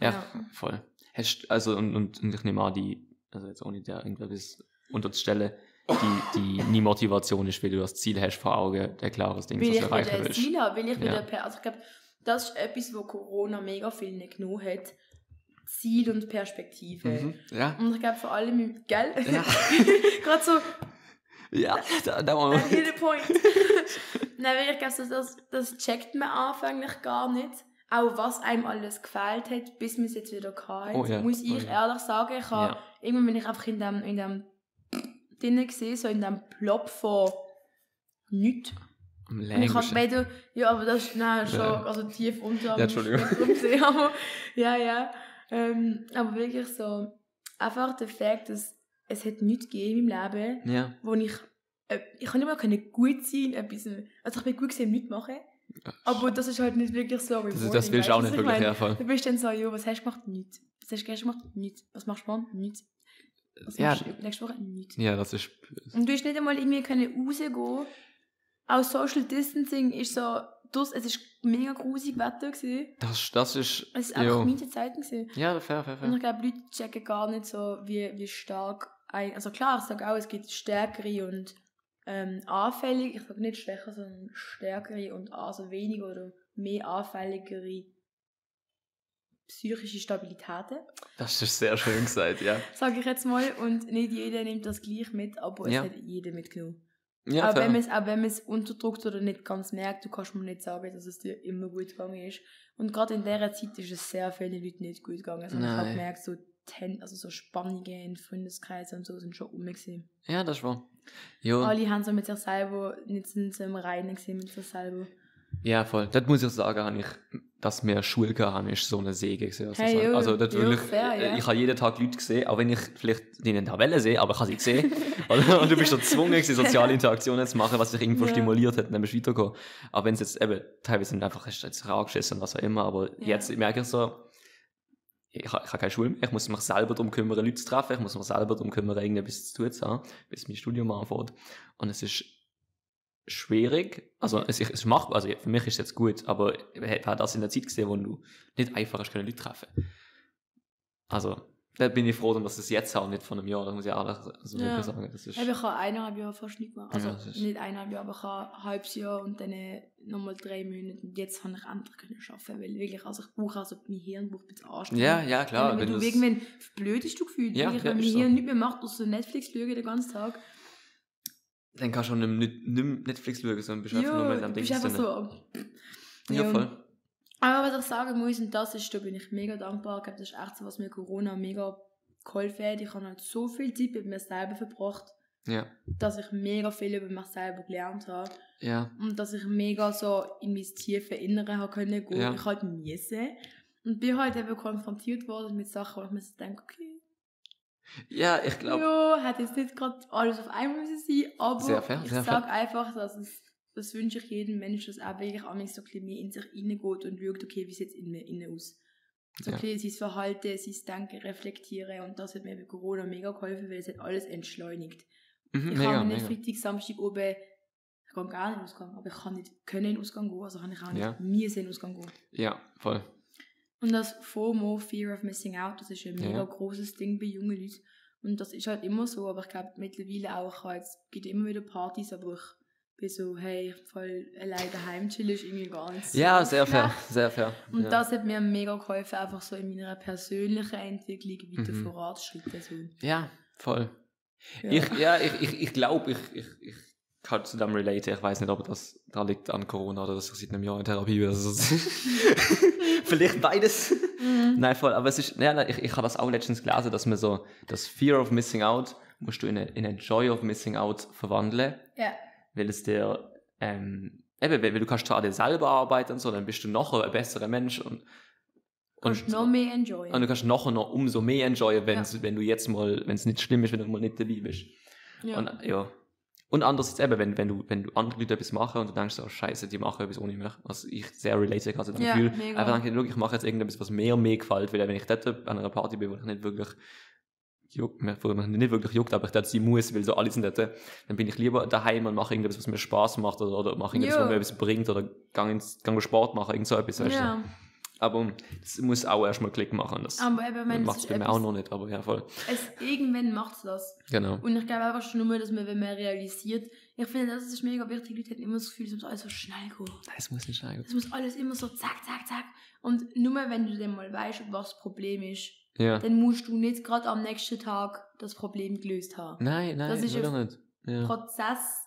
Speaker 2: Ja,
Speaker 3: Ja.
Speaker 2: voll. Hast, also, und, und, und ich nehme an, die, also jetzt ohne dir irgendwas unterzustellen, die, die nie Motivation ist, weil du das Ziel hast vor Augen, der klares Ding,
Speaker 3: weil
Speaker 2: was du erreichen
Speaker 3: wieder
Speaker 2: willst.
Speaker 3: Ziel habe, weil ich wieder
Speaker 2: Ja.
Speaker 3: per, also ich glaube, das ist etwas, wo Corona mega viel nicht genommen hat. Ziel und Perspektive.
Speaker 2: Mhm. Ja.
Speaker 3: Und ich glaube vor allem im, gell?
Speaker 2: Ja.
Speaker 3: Gerade so,
Speaker 2: Ja, da, da war
Speaker 3: hit a point. Nein, weil ich glaube, das, das, checkt man anfänglich gar nicht. Auch was einem alles gefällt hat, bis man es jetzt wieder kann.
Speaker 2: Oh ja,
Speaker 3: Muss ich
Speaker 2: oh ja.
Speaker 3: ehrlich sagen, ich habe
Speaker 2: Ja.
Speaker 3: irgendwann bin ich einfach in dem, in dem drinnen gesehen, so in dem Plop von nichts.
Speaker 2: Am
Speaker 3: Und ich habe
Speaker 2: längsten.
Speaker 3: beide, ja, aber das ist nein, schon, also tief unter
Speaker 2: Ja, Entschuldigung.
Speaker 3: Gesehen, aber, ja, ja. Ähm, aber wirklich so, einfach der Fakt, dass es hat nichts gegeben in meinem Leben,
Speaker 2: Ja.
Speaker 3: wo ich, äh, ich kann nicht mal gut sein, etwas, also ich bin gut gesehen, nichts machen, aber das ist halt nicht wirklich so
Speaker 2: Das,
Speaker 3: rewarding,
Speaker 2: ist- das willst du auch nicht wirklich herfallen.
Speaker 3: Du bist dann so, jo, was hast du gemacht? Nichts. Was hast du gestern gemacht? Nichts. Was machst du morgen? Nichts. Was
Speaker 2: Ja.
Speaker 3: machst du nächste Woche? Nichts.
Speaker 2: Ja, das ist.
Speaker 3: Und du hast nicht einmal irgendwie können rausgehen. Auch Social Distancing ist so, das, es ist mega grusig Wetter gewesen.
Speaker 2: Das, das ist.
Speaker 3: Es ist einfach meine Zeiten gewesen.
Speaker 2: Ja, fair, fair,
Speaker 3: Und
Speaker 2: fair.
Speaker 3: ich glaube, Leute checken gar nicht so, wie, wie stark ein, also klar, ich sage auch, es gibt stärkere und ähm, anfällig, ich sage nicht schwächer, sondern stärkere und also weniger oder mehr anfälligere psychische Stabilitäten,
Speaker 2: Das ist sehr schön gesagt, ja.
Speaker 3: sage ich jetzt mal. Und nicht jeder nimmt das gleich mit, aber es
Speaker 2: Ja.
Speaker 3: hat jeder mitgenommen.
Speaker 2: Ja,
Speaker 3: auch, wenn
Speaker 2: fair.
Speaker 3: man es, auch wenn man es unterdrückt oder nicht ganz merkt, du kannst mir nicht sagen, dass es dir immer gut gegangen ist. Und gerade in dieser Zeit ist es sehr vielen Leuten nicht gut gegangen. Also ich habe
Speaker 2: Nein.
Speaker 3: gemerkt, so, Ten, also so Spannungen in Freundeskreisen und so sind schon um gewesen.
Speaker 2: Ja, das war. Jo.
Speaker 3: Alle haben so mit sich selber, nicht sind so im Reinen gewesen mit sich selber.
Speaker 2: Ja, voll. Das muss ich sagen, habe ich, dass wir Schule haben, ist so eine Säge gewesen. Also,
Speaker 3: Hey, jo,
Speaker 2: also das
Speaker 3: jo,
Speaker 2: wirklich,
Speaker 3: fair,
Speaker 2: äh,
Speaker 3: ja.
Speaker 2: ich habe jeden Tag Leute gesehen, auch wenn ich vielleicht die nicht Tabelle sehe, aber ich habe sie gesehen. Und du bist so gezwungen, soziale Interaktionen zu machen, was dich irgendwo
Speaker 3: Ja.
Speaker 2: stimuliert hat, und dann bist du weitergekommen. Aber wenn es jetzt eben, teilweise sind einfach, hast du jetzt angeschissen, was auch immer, aber
Speaker 3: Ja.
Speaker 2: jetzt merke ich so, ich, ha- ich habe keine Schule mehr, ich muss mich selber darum kümmern, Leute zu treffen, ich muss mich selber darum kümmern, irgendetwas zu tun zu haben, bis mein Studium anfängt. Und es ist schwierig, also es, ist machbar, also für mich ist es jetzt gut, aber ich habe das in der Zeit gesehen, wo du nicht einfach hast können Leute treffen. Also, da bin ich froh, dass es jetzt habe, nicht von einem Jahr, das muss ich ehrlich also
Speaker 3: Ja.
Speaker 2: sagen. Das ist,
Speaker 3: Ich habe eineinhalb Jahre fast nichts gemacht. Also
Speaker 2: Ja,
Speaker 3: nicht eineinhalb Jahre, aber ich habe ein halbes Jahr und dann äh, nochmal drei Monate. Und jetzt habe ich endlich können arbeiten, weil wirklich, also ich brauche also mein Hirn braucht ein bisschen Anstrengung.
Speaker 2: ja, ja, klar.
Speaker 3: wenn
Speaker 2: wenn
Speaker 3: du irgendwann blöd ist du gefühlt.
Speaker 2: Ja,
Speaker 3: wirklich,
Speaker 2: ja,
Speaker 3: wenn man
Speaker 2: so.
Speaker 3: hier nichts mehr macht, außer Netflix schauen den ganzen Tag.
Speaker 2: Dann kannst du auch nicht, nicht Netflix schauen, sondern bist einfach nur
Speaker 3: Ja,
Speaker 2: mit am
Speaker 3: du
Speaker 2: Ding
Speaker 3: einfach so...
Speaker 2: Ja,
Speaker 3: Ja.
Speaker 2: voll.
Speaker 3: Aber was ich sagen muss, und das ist, da bin ich mega dankbar, ich glaube, das ist echt so, was mir Corona mega geholfen hat. Ich habe halt so viel Zeit mit mir selber verbracht,
Speaker 2: Ja,
Speaker 3: dass ich mega viel über mich selber gelernt habe.
Speaker 2: ja,
Speaker 3: Und dass ich mega so in mein tiefe Innere habe können gehen.
Speaker 2: Ja.
Speaker 3: Ich halt müssen. Und bin halt eben konfrontiert worden mit Sachen, wo ich mir so denke, okay,
Speaker 2: ja, ich glaube,
Speaker 3: ja, hätte jetzt nicht gerade alles auf einmal müssen sein, aber
Speaker 2: Sehr fair,
Speaker 3: ich sage einfach, dass es, das wünsche ich jedem Menschen, dass er wirklich einmal so ein bisschen mehr in sich reingeht und schaut, okay, wie sieht es in mir innen aus. So
Speaker 2: Ja.
Speaker 3: ein bisschen sein Verhalten, sein Denken reflektieren und das hat mir bei Corona mega geholfen, weil es hat alles entschleunigt.
Speaker 2: mhm,
Speaker 3: Ich
Speaker 2: mega,
Speaker 3: kann nicht
Speaker 2: mega.
Speaker 3: Freitag, Samstag oben, ich kann gerne in den Ausgang, aber ich kann nicht können in den Ausgang gehen, also kann ich auch nicht
Speaker 2: Ja.
Speaker 3: müssen in den Ausgang gehen.
Speaker 2: Ja, voll.
Speaker 3: Und das FOMO, Fear of Missing Out, das ist ein mega
Speaker 2: Ja.
Speaker 3: großes Ding bei jungen Leuten. Und das ist halt immer so, aber ich glaube mittlerweile auch, ich habe jetzt, es gibt immer wieder Partys, aber ich bin so, hey, voll allein daheim chillen ist irgendwie gar nicht so
Speaker 2: Ja, sehr fair, sehr fair.
Speaker 3: Und
Speaker 2: ja.
Speaker 3: das hat mir mega geholfen, einfach so in meiner persönlichen Entwicklung weiter
Speaker 2: Mhm.
Speaker 3: voranzuschreiten. So.
Speaker 2: Ja, voll.
Speaker 3: Ja.
Speaker 2: Ich, ja, ich, ich, ich glaube, ich, ich, ich kann zu dem relate. Ich weiß nicht, ob das da liegt an Corona oder dass ich seit einem Jahr in Therapie bin. Also, vielleicht beides.
Speaker 3: Mhm.
Speaker 2: Nein, voll. Aber es ist, ja, ich, ich habe das auch letztens gelesen, dass man so das Fear of Missing Out musst du in eine, in eine Joy of Missing Out verwandeln,
Speaker 3: ja.
Speaker 2: weil es dir, ähm, eben, weil, weil du kannst an dir selber arbeiten und so, dann bist du nachher ein besserer Mensch und,
Speaker 3: Kannst noch mehr enjoyen.
Speaker 2: und du kannst nachher noch umso mehr enjoyen, wenn's, wenn du jetzt mal, wenn es nicht schlimm ist, wenn du mal nicht dabei bist.
Speaker 3: ja.
Speaker 2: Und, ja. Und andererseits eben, wenn, wenn, du, wenn du andere Leute etwas machen und du denkst, oh scheiße, die machen etwas ohne mich. Also ich sehr relate kann zu dem
Speaker 3: Ja,
Speaker 2: Gefühl.
Speaker 3: mega.
Speaker 2: Einfach denke, ich, ich mache jetzt irgendetwas, was mir mehr gefällt, weil wenn ich dort an einer Party bin, wo ich nicht wirklich juckt, mir- wo mich nicht wirklich juckt, aber ich dort sein muss, weil so alle sind dort, dann bin ich lieber daheim und mache irgendetwas, was mir Spaß macht oder, oder mache irgendetwas,
Speaker 3: Ja.
Speaker 2: was mir etwas bringt oder gang, ins, gang Sport machen, irgend so etwas. Weißt du? Aber es muss auch erstmal Klick machen. Das
Speaker 3: Aber eben,
Speaker 2: macht es bei mir auch noch nicht, aber ja, voll.
Speaker 3: Es, irgendwann macht es das.
Speaker 2: Genau.
Speaker 3: Und ich glaube einfach schon nur, dass man, wenn man realisiert, ich finde, das ist mega wichtig, die Leute haben immer das Gefühl, es muss alles so schnell gehen.
Speaker 2: Nein, es muss nicht sein.
Speaker 3: Es muss alles immer so zack, zack, zack. Und nur wenn du dann mal weißt, was das Problem ist,
Speaker 2: Ja.
Speaker 3: dann musst du nicht gerade am nächsten Tag das Problem gelöst haben.
Speaker 2: Nein, nein,
Speaker 3: Das ist ein
Speaker 2: nicht. Ja.
Speaker 3: Prozess,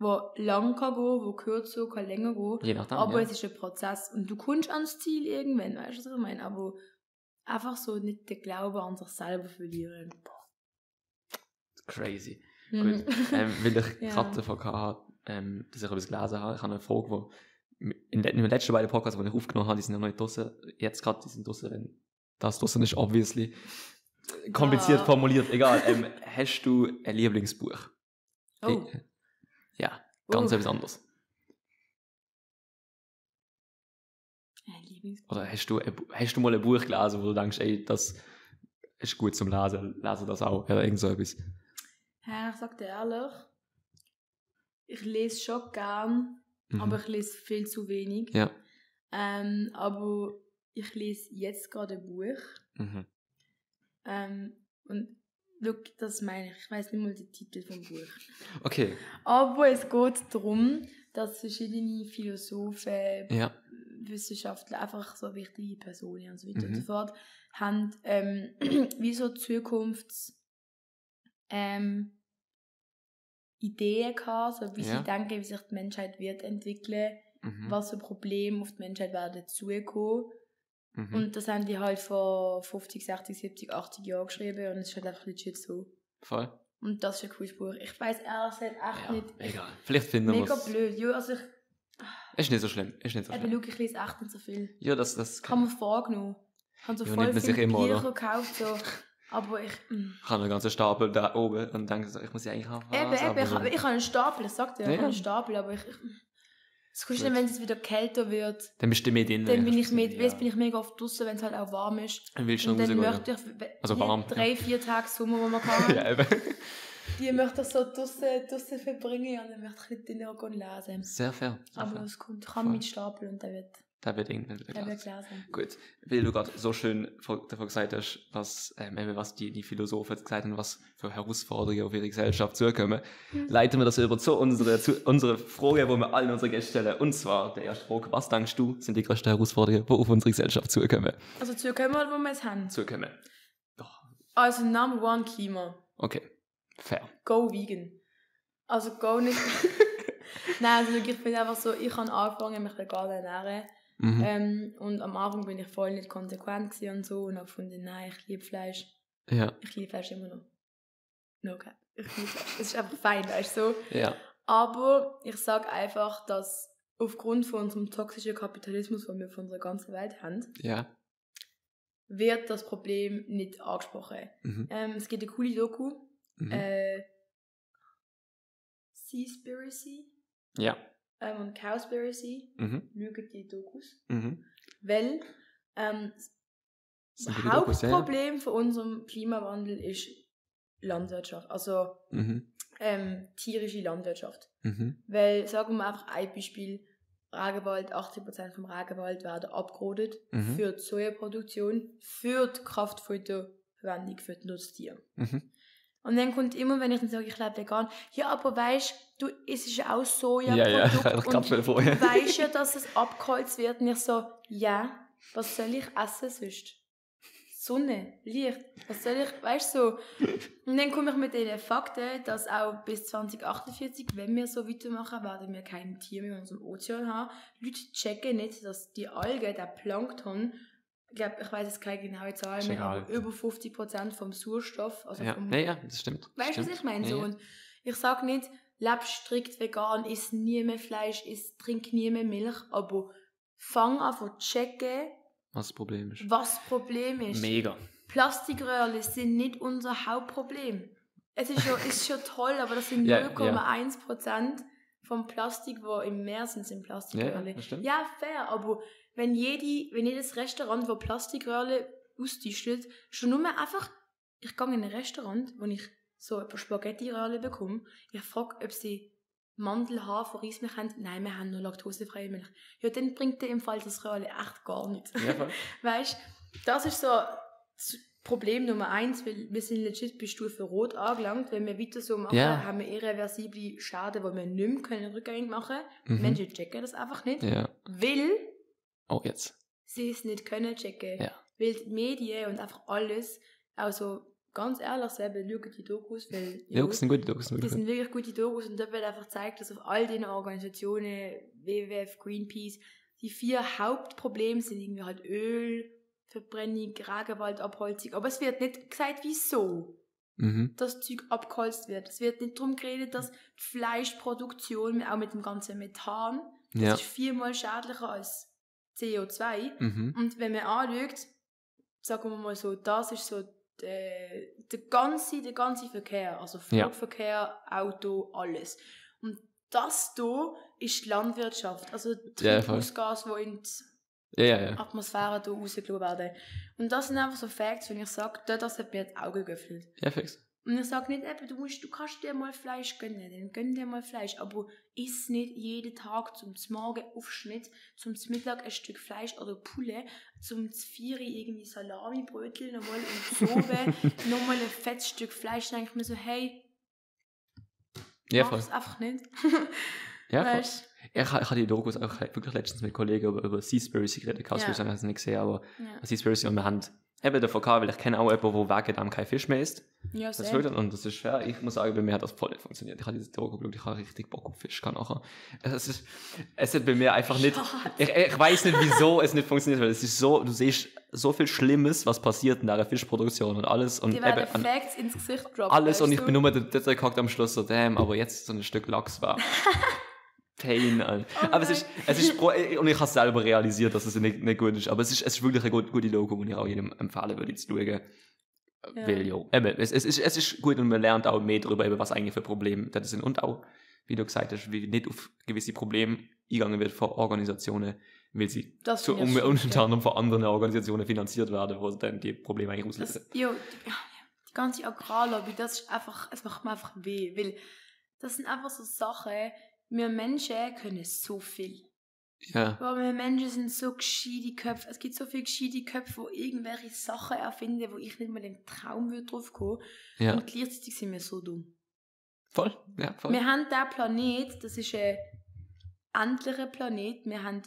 Speaker 3: der lang kann gehen, der kürzer, kann länger gehen.
Speaker 2: Je nachdem.
Speaker 3: aber
Speaker 2: ja.
Speaker 3: es ist ein Prozess und du kommst ans Ziel irgendwann, weißt du, was ich meine? Aber einfach so nicht den Glauben an sich selber verlieren.
Speaker 2: Crazy.
Speaker 3: Mhm.
Speaker 2: Gut. ähm, weil ich
Speaker 3: Ja.
Speaker 2: gerade davon hatte, ähm, dass ich etwas gelesen habe. Ich habe eine Frage, wo in den, letzten beiden Podcasts, die ich aufgenommen habe, die sind ja noch nicht draussen. Jetzt gerade, die sind draussen, wenn das draussen ist, obviously. Kompliziert
Speaker 3: Ah.
Speaker 2: formuliert, egal. Ähm, hast du ein Lieblingsbuch?
Speaker 3: Oh.
Speaker 2: Ich- Ja, ganz etwas anderes. Oder hast du, hast du mal ein Buch gelesen, wo du denkst, ey, das ist gut zum Lesen, lese das auch. Oder irgend so etwas.
Speaker 3: Ja, ich sag dir ehrlich, ich lese schon gern,
Speaker 2: Mhm.
Speaker 3: aber ich lese viel zu wenig.
Speaker 2: Ja.
Speaker 3: Ähm, aber ich lese jetzt gerade ein Buch.
Speaker 2: Mhm.
Speaker 3: Ähm, und look, das meine ich. Ich weiß nicht mal den Titel vom Buch.
Speaker 2: Okay,
Speaker 3: Aber es geht darum, dass verschiedene Philosophen,
Speaker 2: ja.
Speaker 3: Wissenschaftler, einfach so wichtige Personen und so weiter
Speaker 2: Mhm.
Speaker 3: und so fort, haben ähm, wie so Zukunfts ähm, Ideen gehabt, so wie
Speaker 2: Ja.
Speaker 3: sie denken, wie sich die Menschheit wird entwickeln,
Speaker 2: Mhm.
Speaker 3: was für Probleme auf die Menschheit werden zukommen.
Speaker 2: Mhm.
Speaker 3: Und das haben die halt vor 50, 60, 70, 80 Jahren geschrieben und es ist halt einfach legit so.
Speaker 2: Voll.
Speaker 3: Und das ist ein cooles Buch. Ich weiß ehrlich gesagt echt
Speaker 2: Ja,
Speaker 3: nicht.
Speaker 2: egal. Vielleicht finden wir
Speaker 3: Mega
Speaker 2: es.
Speaker 3: blöd. Ja, also ich,
Speaker 2: Ist nicht so schlimm. Ist nicht so
Speaker 3: eben,
Speaker 2: schlimm.
Speaker 3: schau, ich lese echt nicht so viel.
Speaker 2: Ja, das, das
Speaker 3: habe mir vorgenommen. Ich habe so
Speaker 2: Ja,
Speaker 3: voll
Speaker 2: man
Speaker 3: viele
Speaker 2: immer,
Speaker 3: Bücher
Speaker 2: oder?
Speaker 3: gekauft, so. aber ich... mm.
Speaker 2: Ich habe einen ganzen Stapel da oben und denke so, ich muss ja eigentlich haben.
Speaker 3: Eben, eben, ich, habe- ich habe einen Stapel, das sagt er, ich
Speaker 2: Ja.
Speaker 3: habe einen Stapel, aber ich... ich
Speaker 2: Gut.
Speaker 3: dann, wenn es wieder kälter wird,
Speaker 2: Dann bist du mit drin.
Speaker 3: dann bin ich mit,
Speaker 2: ja.
Speaker 3: jetzt bin ich mega oft draußen, wenn es halt auch warm ist.
Speaker 2: Dann willst du noch
Speaker 3: dann
Speaker 2: rausgehen.
Speaker 3: möchte ich,
Speaker 2: Also warm,
Speaker 3: drei, vier Tage Sommer, die wir hatten,
Speaker 2: Ja, eben.
Speaker 3: die möchte ich so draußen, draußen verbringen und dann möchte ich drinnen auch lesen.
Speaker 2: Sehr fair. Sehr
Speaker 3: Aber es kommt, ich habe
Speaker 2: Voll.
Speaker 3: mit Stapel und der wird,
Speaker 2: Da wird irgendwann wieder
Speaker 3: der wird
Speaker 2: klar.
Speaker 3: gelesen.
Speaker 2: Gut, weil du gerade so schön davon gesagt hast, was, ähm, was die, die Philosophen gesagt haben, was für Herausforderungen auf ihre Gesellschaft zukommen,
Speaker 3: Mhm.
Speaker 2: leiten wir das über zu unserer, zu unsere Frage, die wir allen unseren Gästen stellen. Und zwar, der erste Frage, was denkst du, sind die größten Herausforderungen, die auf unsere Gesellschaft zukommen?
Speaker 3: Also zu können wir, wo wir es haben.
Speaker 2: Zukommen. Doch.
Speaker 3: Also Number One Klima.
Speaker 2: Okay, fair.
Speaker 3: Go vegan. Also gar nicht. Nein, also ich bin einfach so, ich habe angefangen, mich vegan zu ernähren.
Speaker 2: Mhm.
Speaker 3: Ähm, und am Anfang bin ich voll nicht konsequent und so und habe gefunden, nein, ich liebe Fleisch.
Speaker 2: ja,
Speaker 3: Ich liebe Fleisch immer noch. No cap. Ich liebe Fleisch. Es ist einfach fein, weißt du? So.
Speaker 2: ja,
Speaker 3: Aber ich sage einfach, dass aufgrund von unserem toxischen Kapitalismus, den wir von unserer ganzen Welt haben,
Speaker 2: ja.
Speaker 3: wird das Problem nicht angesprochen.
Speaker 2: Mhm.
Speaker 3: Ähm, es gibt eine coole Doku.
Speaker 2: Mhm.
Speaker 3: Äh, Seaspiracy
Speaker 2: ja.
Speaker 3: Ähm, und Cowspiracy.
Speaker 2: Mhm.
Speaker 3: Schaut die Dokus.
Speaker 2: Mhm.
Speaker 3: Weil ähm,
Speaker 2: Das.
Speaker 3: Hauptproblem von unserem Klimawandel ist Landwirtschaft. Also
Speaker 2: Mhm.
Speaker 3: ähm, tierische Landwirtschaft.
Speaker 2: Mhm.
Speaker 3: Weil, sagen wir einfach ein Beispiel, Regenwald, 80% vom Regenwald werden abgerodet
Speaker 2: Mhm.
Speaker 3: für die Sojaproduktion, für die Kraftfutterverwendung für die Nutztiere.
Speaker 2: Mhm.
Speaker 3: Und dann kommt immer, wenn ich dann sage, ich lebe vegan, ja, aber weißt du, es ist ja auch Soja.
Speaker 2: Ja, ja, ich habe gerade vorher.
Speaker 3: du weißt ja, dass es abgeholzt wird. Und ich so, ja, was soll ich essen sonst? Sonne, Licht, was soll ich, weißt du, so. Und dann komme ich mit den Fakten, dass auch bis 2048, wenn wir so weitermachen, werden wir kein Tier mehr in unserem Ozean haben. Leute checken nicht, dass die Algen, der Plankton, ich glaube, ich weiß jetzt keine genaue Zahl mehr, aber über 50% vom Sauerstoff, also
Speaker 2: Ja.
Speaker 3: vom
Speaker 2: ja, ja, das stimmt.
Speaker 3: Weißt du, was ich meine?
Speaker 2: Ja,
Speaker 3: So, und ich sage nicht, leb strikt vegan, iss nie mehr Fleisch, iss, trink nie mehr Milch, aber fang an zu checken,
Speaker 2: Was das Problem ist.
Speaker 3: was das Problem ist.
Speaker 2: Mega.
Speaker 3: Plastikröhrchen sind nicht unser Hauptproblem. Es ist, schon, ist schon toll, aber das sind
Speaker 2: Ja,
Speaker 3: 0,1% vom Plastik, wo im Meer sind, sind
Speaker 2: Ja,
Speaker 3: Plastikröhrchen.
Speaker 2: ja.
Speaker 3: Ja, fair, aber wenn, jede, wenn jedes Restaurant, wo Plastikröhrchen austüchtet, schon nur einfach, ich gehe in ein Restaurant, wo ich so ein paar Spaghetti-Röhrchen bekomme, ich frage, ob sie Mandel, Hafer, Reismilch haben. Nein, wir haben nur laktosefreie Milch. Ja, dann bringt dir im Fall das Röhrchen echt gar nichts.
Speaker 2: Ja, voll.
Speaker 3: Weißt das ist so Problem Nummer eins, weil wir sind legit bei Stufe Rot angelangt. Wenn wir weiter so machen,
Speaker 2: Ja.
Speaker 3: haben wir irreversible Schäden, die wir nicht mehr können rückgängig machen
Speaker 2: Mhm.
Speaker 3: Menschen checken das einfach nicht.
Speaker 2: Ja.
Speaker 3: Weil
Speaker 2: Oh, jetzt.
Speaker 3: sie es nicht können checken.
Speaker 2: Ja.
Speaker 3: Weil die Medien und einfach alles, also ganz ehrlich selber, schauen die Dokus, weil
Speaker 2: Die Dokus sind gut, die Dokus gut.
Speaker 3: sind wirklich gute Dokus und dort wird einfach gezeigt, dass auf all den Organisationen, WWF, Greenpeace, die vier Hauptprobleme sind irgendwie halt Öl, Verbrennung, Regenwaldabholzung. Aber es wird nicht gesagt, wieso
Speaker 2: Mhm.
Speaker 3: das Zeug abgeholzt wird. Es wird nicht darum geredet, dass die Fleischproduktion, auch mit dem ganzen Methan, das
Speaker 2: Ja.
Speaker 3: ist viermal schädlicher als CO2.
Speaker 2: Mhm.
Speaker 3: Und wenn man anschaut, sagen wir mal so, das ist so der, der, ganze, der ganze Verkehr, also
Speaker 2: Ja.
Speaker 3: Flugverkehr, Auto, alles. Und das hier ist die Landwirtschaft, also die
Speaker 2: Ja.
Speaker 3: Treibhausgas, die in die
Speaker 2: Ja, ja, ja.
Speaker 3: Atmosphäre hier rausgelassen werden. Und das sind einfach so Facts, wenn ich sage, das hat mir die Augen geöffnet.
Speaker 2: Ja, fix.
Speaker 3: Und ich sage nicht, eben, du, musst, du kannst dir mal Fleisch gönnen, dann gönn dir mal Fleisch, aber iss nicht jeden Tag zum Morgen Aufschnitt, zum Mittag ein Stück Fleisch oder Pulle, zum Vieri irgendwie Salami-Brötchen nochmal und so nochmal ein fettes Stück Fleisch. Dann denke ich mir so, hey,
Speaker 2: Ja,
Speaker 3: mach das einfach nicht.
Speaker 2: Ja, voll.
Speaker 3: weißt
Speaker 2: Ich, ich habe die Dokus auch wirklich letztens mit Kollegen über, über Seaspiracy geredet.
Speaker 3: Ja.
Speaker 2: habe ich nicht gesehen, aber
Speaker 3: Ja,
Speaker 2: Seaspiracy und wir haben eben davon gehabt, weil ich kenne auch jemanden, der wegen dem kein Fisch mehr isst.
Speaker 3: ja
Speaker 2: Das
Speaker 3: sehr.
Speaker 2: wirklich, und das ist fair. Ich muss sagen, bei mir hat das voll nicht funktioniert. Ich habe diese Doku geschaut, ich habe richtig Bock auf Fisch kann nachher. Es, ist, es hat bei mir einfach nicht...
Speaker 3: Schade.
Speaker 2: Ich, ich weiß nicht, wieso es nicht funktioniert, weil es ist so, du siehst so viel Schlimmes, was passiert in der Fischproduktion und alles. Und
Speaker 3: Die werden
Speaker 2: eben,
Speaker 3: Facts ins Gesicht droppen.
Speaker 2: alles und ich bin nur dort gehockt am Schluss so, damn, aber jetzt so ein Stück Lachs war. Pain.
Speaker 3: Oh
Speaker 2: aber es ist, es ist, pro- und ich habe selber realisiert, dass es nicht, nicht gut ist, aber es ist, es ist wirklich eine gute, gute Logo, und ich auch jedem empfehlen würde, zu schauen.
Speaker 3: Ja.
Speaker 2: Weil, jo, eben, es, es, ist, es ist gut und man lernt auch mehr darüber, eben, was eigentlich für Probleme das sind und auch, wie du gesagt hast, wie nicht auf gewisse Probleme eingegangen wird von Organisationen, weil sie
Speaker 3: Das
Speaker 2: zu, um, unter
Speaker 3: ja.
Speaker 2: anderem von anderen Organisationen finanziert werden, wo dann die Probleme eigentlich auslösen.
Speaker 3: die, ja, die ganze Agrarlobby, das ist einfach, es macht mir einfach weh, weil das sind einfach so Sachen, wir Menschen können so viel.
Speaker 2: Ja,
Speaker 3: Aber wir Menschen sind so gescheite Köpfe. Es gibt so viele gescheite Köpfe, die irgendwelche Sachen erfinden, wo ich nicht mal im Traum würde drauf kommen.
Speaker 2: ja,
Speaker 3: Und gleichzeitig sind wir so dumm.
Speaker 2: voll, ja, voll.
Speaker 3: Wir haben diesen Planet, das ist ein endlicher Planet. Wir haben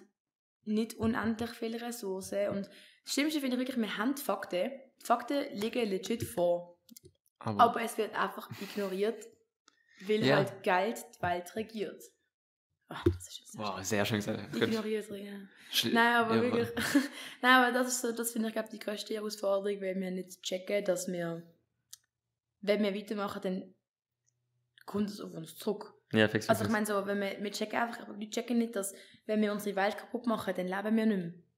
Speaker 3: nicht unendlich viele Ressourcen. Und das Schlimmste finde ich wirklich, wir haben Fakten. Die Fakten liegen legit vor.
Speaker 2: aber,
Speaker 3: Aber es wird einfach ignoriert. weil
Speaker 2: Ja.
Speaker 3: halt Geld die Welt regiert. Ach, das ist jetzt
Speaker 2: Wow, sehr schön gesagt.
Speaker 3: Ignoriert es, ja. Nein, aber
Speaker 2: ja,
Speaker 3: wirklich. Nein, aber das ist so, das finde ich, glaube die größte Herausforderung, weil wir nicht checken, dass wir, wenn wir weitermachen, dann kommt es auf uns zurück.
Speaker 2: Ja, fix,
Speaker 3: Also ich meine so, wenn wir, wir checken einfach, aber die checken nicht, dass wenn wir unsere Welt kaputt machen, dann leben wir nicht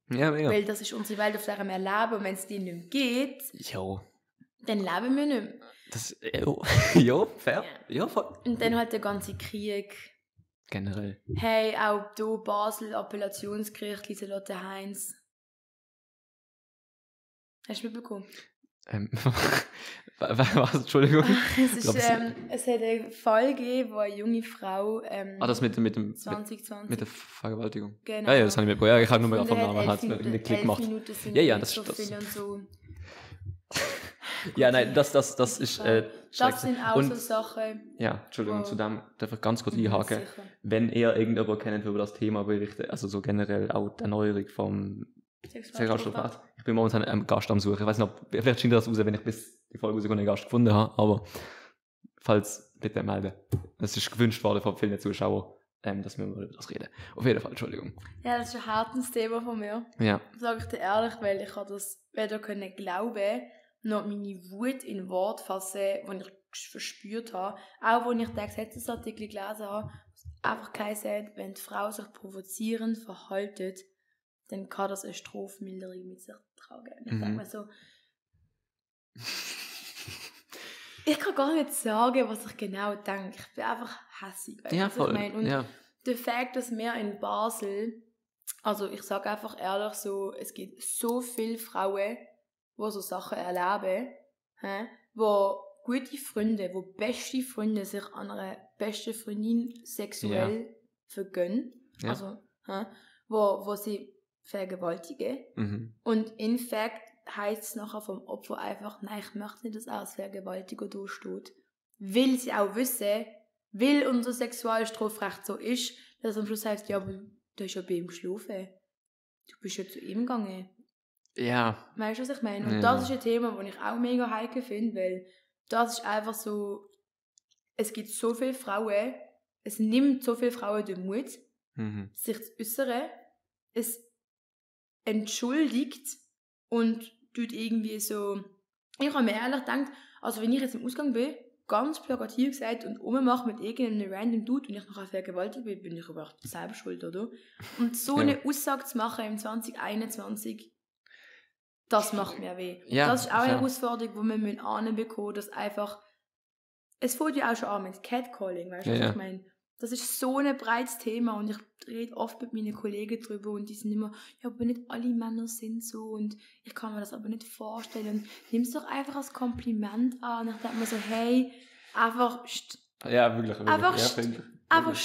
Speaker 3: mehr.
Speaker 2: Ja, mega.
Speaker 3: Weil das ist unsere Welt, auf der wir leben und wenn es die nicht mehr geht,
Speaker 2: Jo,
Speaker 3: dann leben wir nicht mehr.
Speaker 2: das, jo, jo, fair. Ja, voll.
Speaker 3: Und dann halt der ganze Krieg.
Speaker 2: Generell.
Speaker 3: Hey, auch hier Basel, Appellationsgericht, Lieselotte Heinz. Hast du mitbekommen?
Speaker 2: Ähm, wa- wa- was, Entschuldigung.
Speaker 3: Es, ist,
Speaker 2: du-
Speaker 3: ähm, es hat einen Fall gegeben, wo eine junge Frau ähm,
Speaker 2: Ah, das mit, dem- mit dem, mit,
Speaker 3: 2020
Speaker 2: mit der Vergewaltigung.
Speaker 3: genau.
Speaker 2: Ja, ja, das habe ich mitbekommen. Ja, ich habe nur
Speaker 3: Und
Speaker 2: vom
Speaker 3: er
Speaker 2: Namen
Speaker 3: hat
Speaker 2: einen Klick gemacht. Ja, ja, das-
Speaker 3: so
Speaker 2: das-
Speaker 3: so.
Speaker 2: Ja, nein, das, das, das ist, äh,
Speaker 3: das sind auch
Speaker 2: Und-
Speaker 3: so Sachen.
Speaker 2: Ja, Entschuldigung,
Speaker 3: Oh.
Speaker 2: zu dem darf ich ganz kurz
Speaker 3: Mhm,
Speaker 2: einhaken.
Speaker 3: sicher.
Speaker 2: Wenn ihr irgendjemand kennt, über das Thema berichtet, also so generell auch die Erneuerung vom Sexualstrafrecht. Ich bin momentan einen Gast am Suchen. Ich weiß nicht, ob, vielleicht scheint das raus, wenn ich bis die Folge rausgekommen einen Gast gefunden habe, aber falls, bitte melden. Das ist gewünscht worden von vielen Zuschauern, ähm, dass wir über das reden. Auf jeden Fall, Entschuldigung.
Speaker 3: Ja, das ist ein hartes Thema von mir.
Speaker 2: Ja,
Speaker 3: Sag ich dir ehrlich, weil ich habe das weder können glauben, noch meine Wut in Wort fassen, die ich verspürt habe. Auch als ich den Gesetzesartikel gelesen habe, einfach geheißen wenn die Frau sich provozierend verhaltet, dann kann das eine Strafmilderung mit sich tragen. Und ich
Speaker 2: Mhm.
Speaker 3: denke mir so, ich kann gar nicht sagen, was ich genau denke. Ich bin einfach hässig.
Speaker 2: ja
Speaker 3: was ich
Speaker 2: voll.
Speaker 3: meine? Und
Speaker 2: Ja.
Speaker 3: der Fakt, dass wir in Basel, also ich sage einfach ehrlich so, es gibt so viele Frauen, die so Sachen erleben, hä, wo gute Freunde, wo beste Freunde sich an einer besten Freundin sexuell vergönnen,
Speaker 2: Ja.
Speaker 3: also hä, wo, wo sie vergewaltigen
Speaker 2: Mhm.
Speaker 3: und in fact heißt es nachher vom Opfer einfach, nein, ich möchte nicht, dass er als Vergewaltiger durchsteht. Will sie auch wissen, will unser Sexualstrafrecht so ist, dass am Schluss heißt, ja, aber du hast ja bei ihm geschlafen. Du bist ja zu ihm gegangen.
Speaker 2: Ja,
Speaker 3: Weißt du, was ich meine? Und
Speaker 2: Ja.
Speaker 3: das ist ein Thema, das ich auch mega heikel finde, weil das ist einfach so, es gibt so viele Frauen, es nimmt so viele Frauen den Mut,
Speaker 2: mhm.
Speaker 3: sich zu äußern, es entschuldigt und tut irgendwie so. Ich habe mir ehrlich gedacht, also wenn ich jetzt im Ausgang bin, ganz plakativ gesagt und rummache mit irgendeinem random Dude und ich nachher vergewaltigt bin, bin ich überhaupt selber schuld, oder? Und so
Speaker 2: Ja.
Speaker 3: eine Aussage zu machen im 2021, das macht mir weh.
Speaker 2: Ja,
Speaker 3: das ist auch eine
Speaker 2: fair.
Speaker 3: Herausforderung, die wir müssen anbekommen, dass einfach es fängt ja auch schon an mit Catcalling, weißt du,
Speaker 2: Ja,
Speaker 3: was
Speaker 2: ja.
Speaker 3: ich meine? Das ist so ein breites Thema und ich rede oft mit meinen Kollegen drüber und die sind immer, ja, aber nicht alle Männer sind so und ich kann mir das aber nicht vorstellen. Und nimm es doch einfach als Kompliment an. Und ich denke mir so, hey, einfach,
Speaker 2: Ja, wirklich. wirklich.
Speaker 3: Einfach
Speaker 2: ja,
Speaker 3: einfach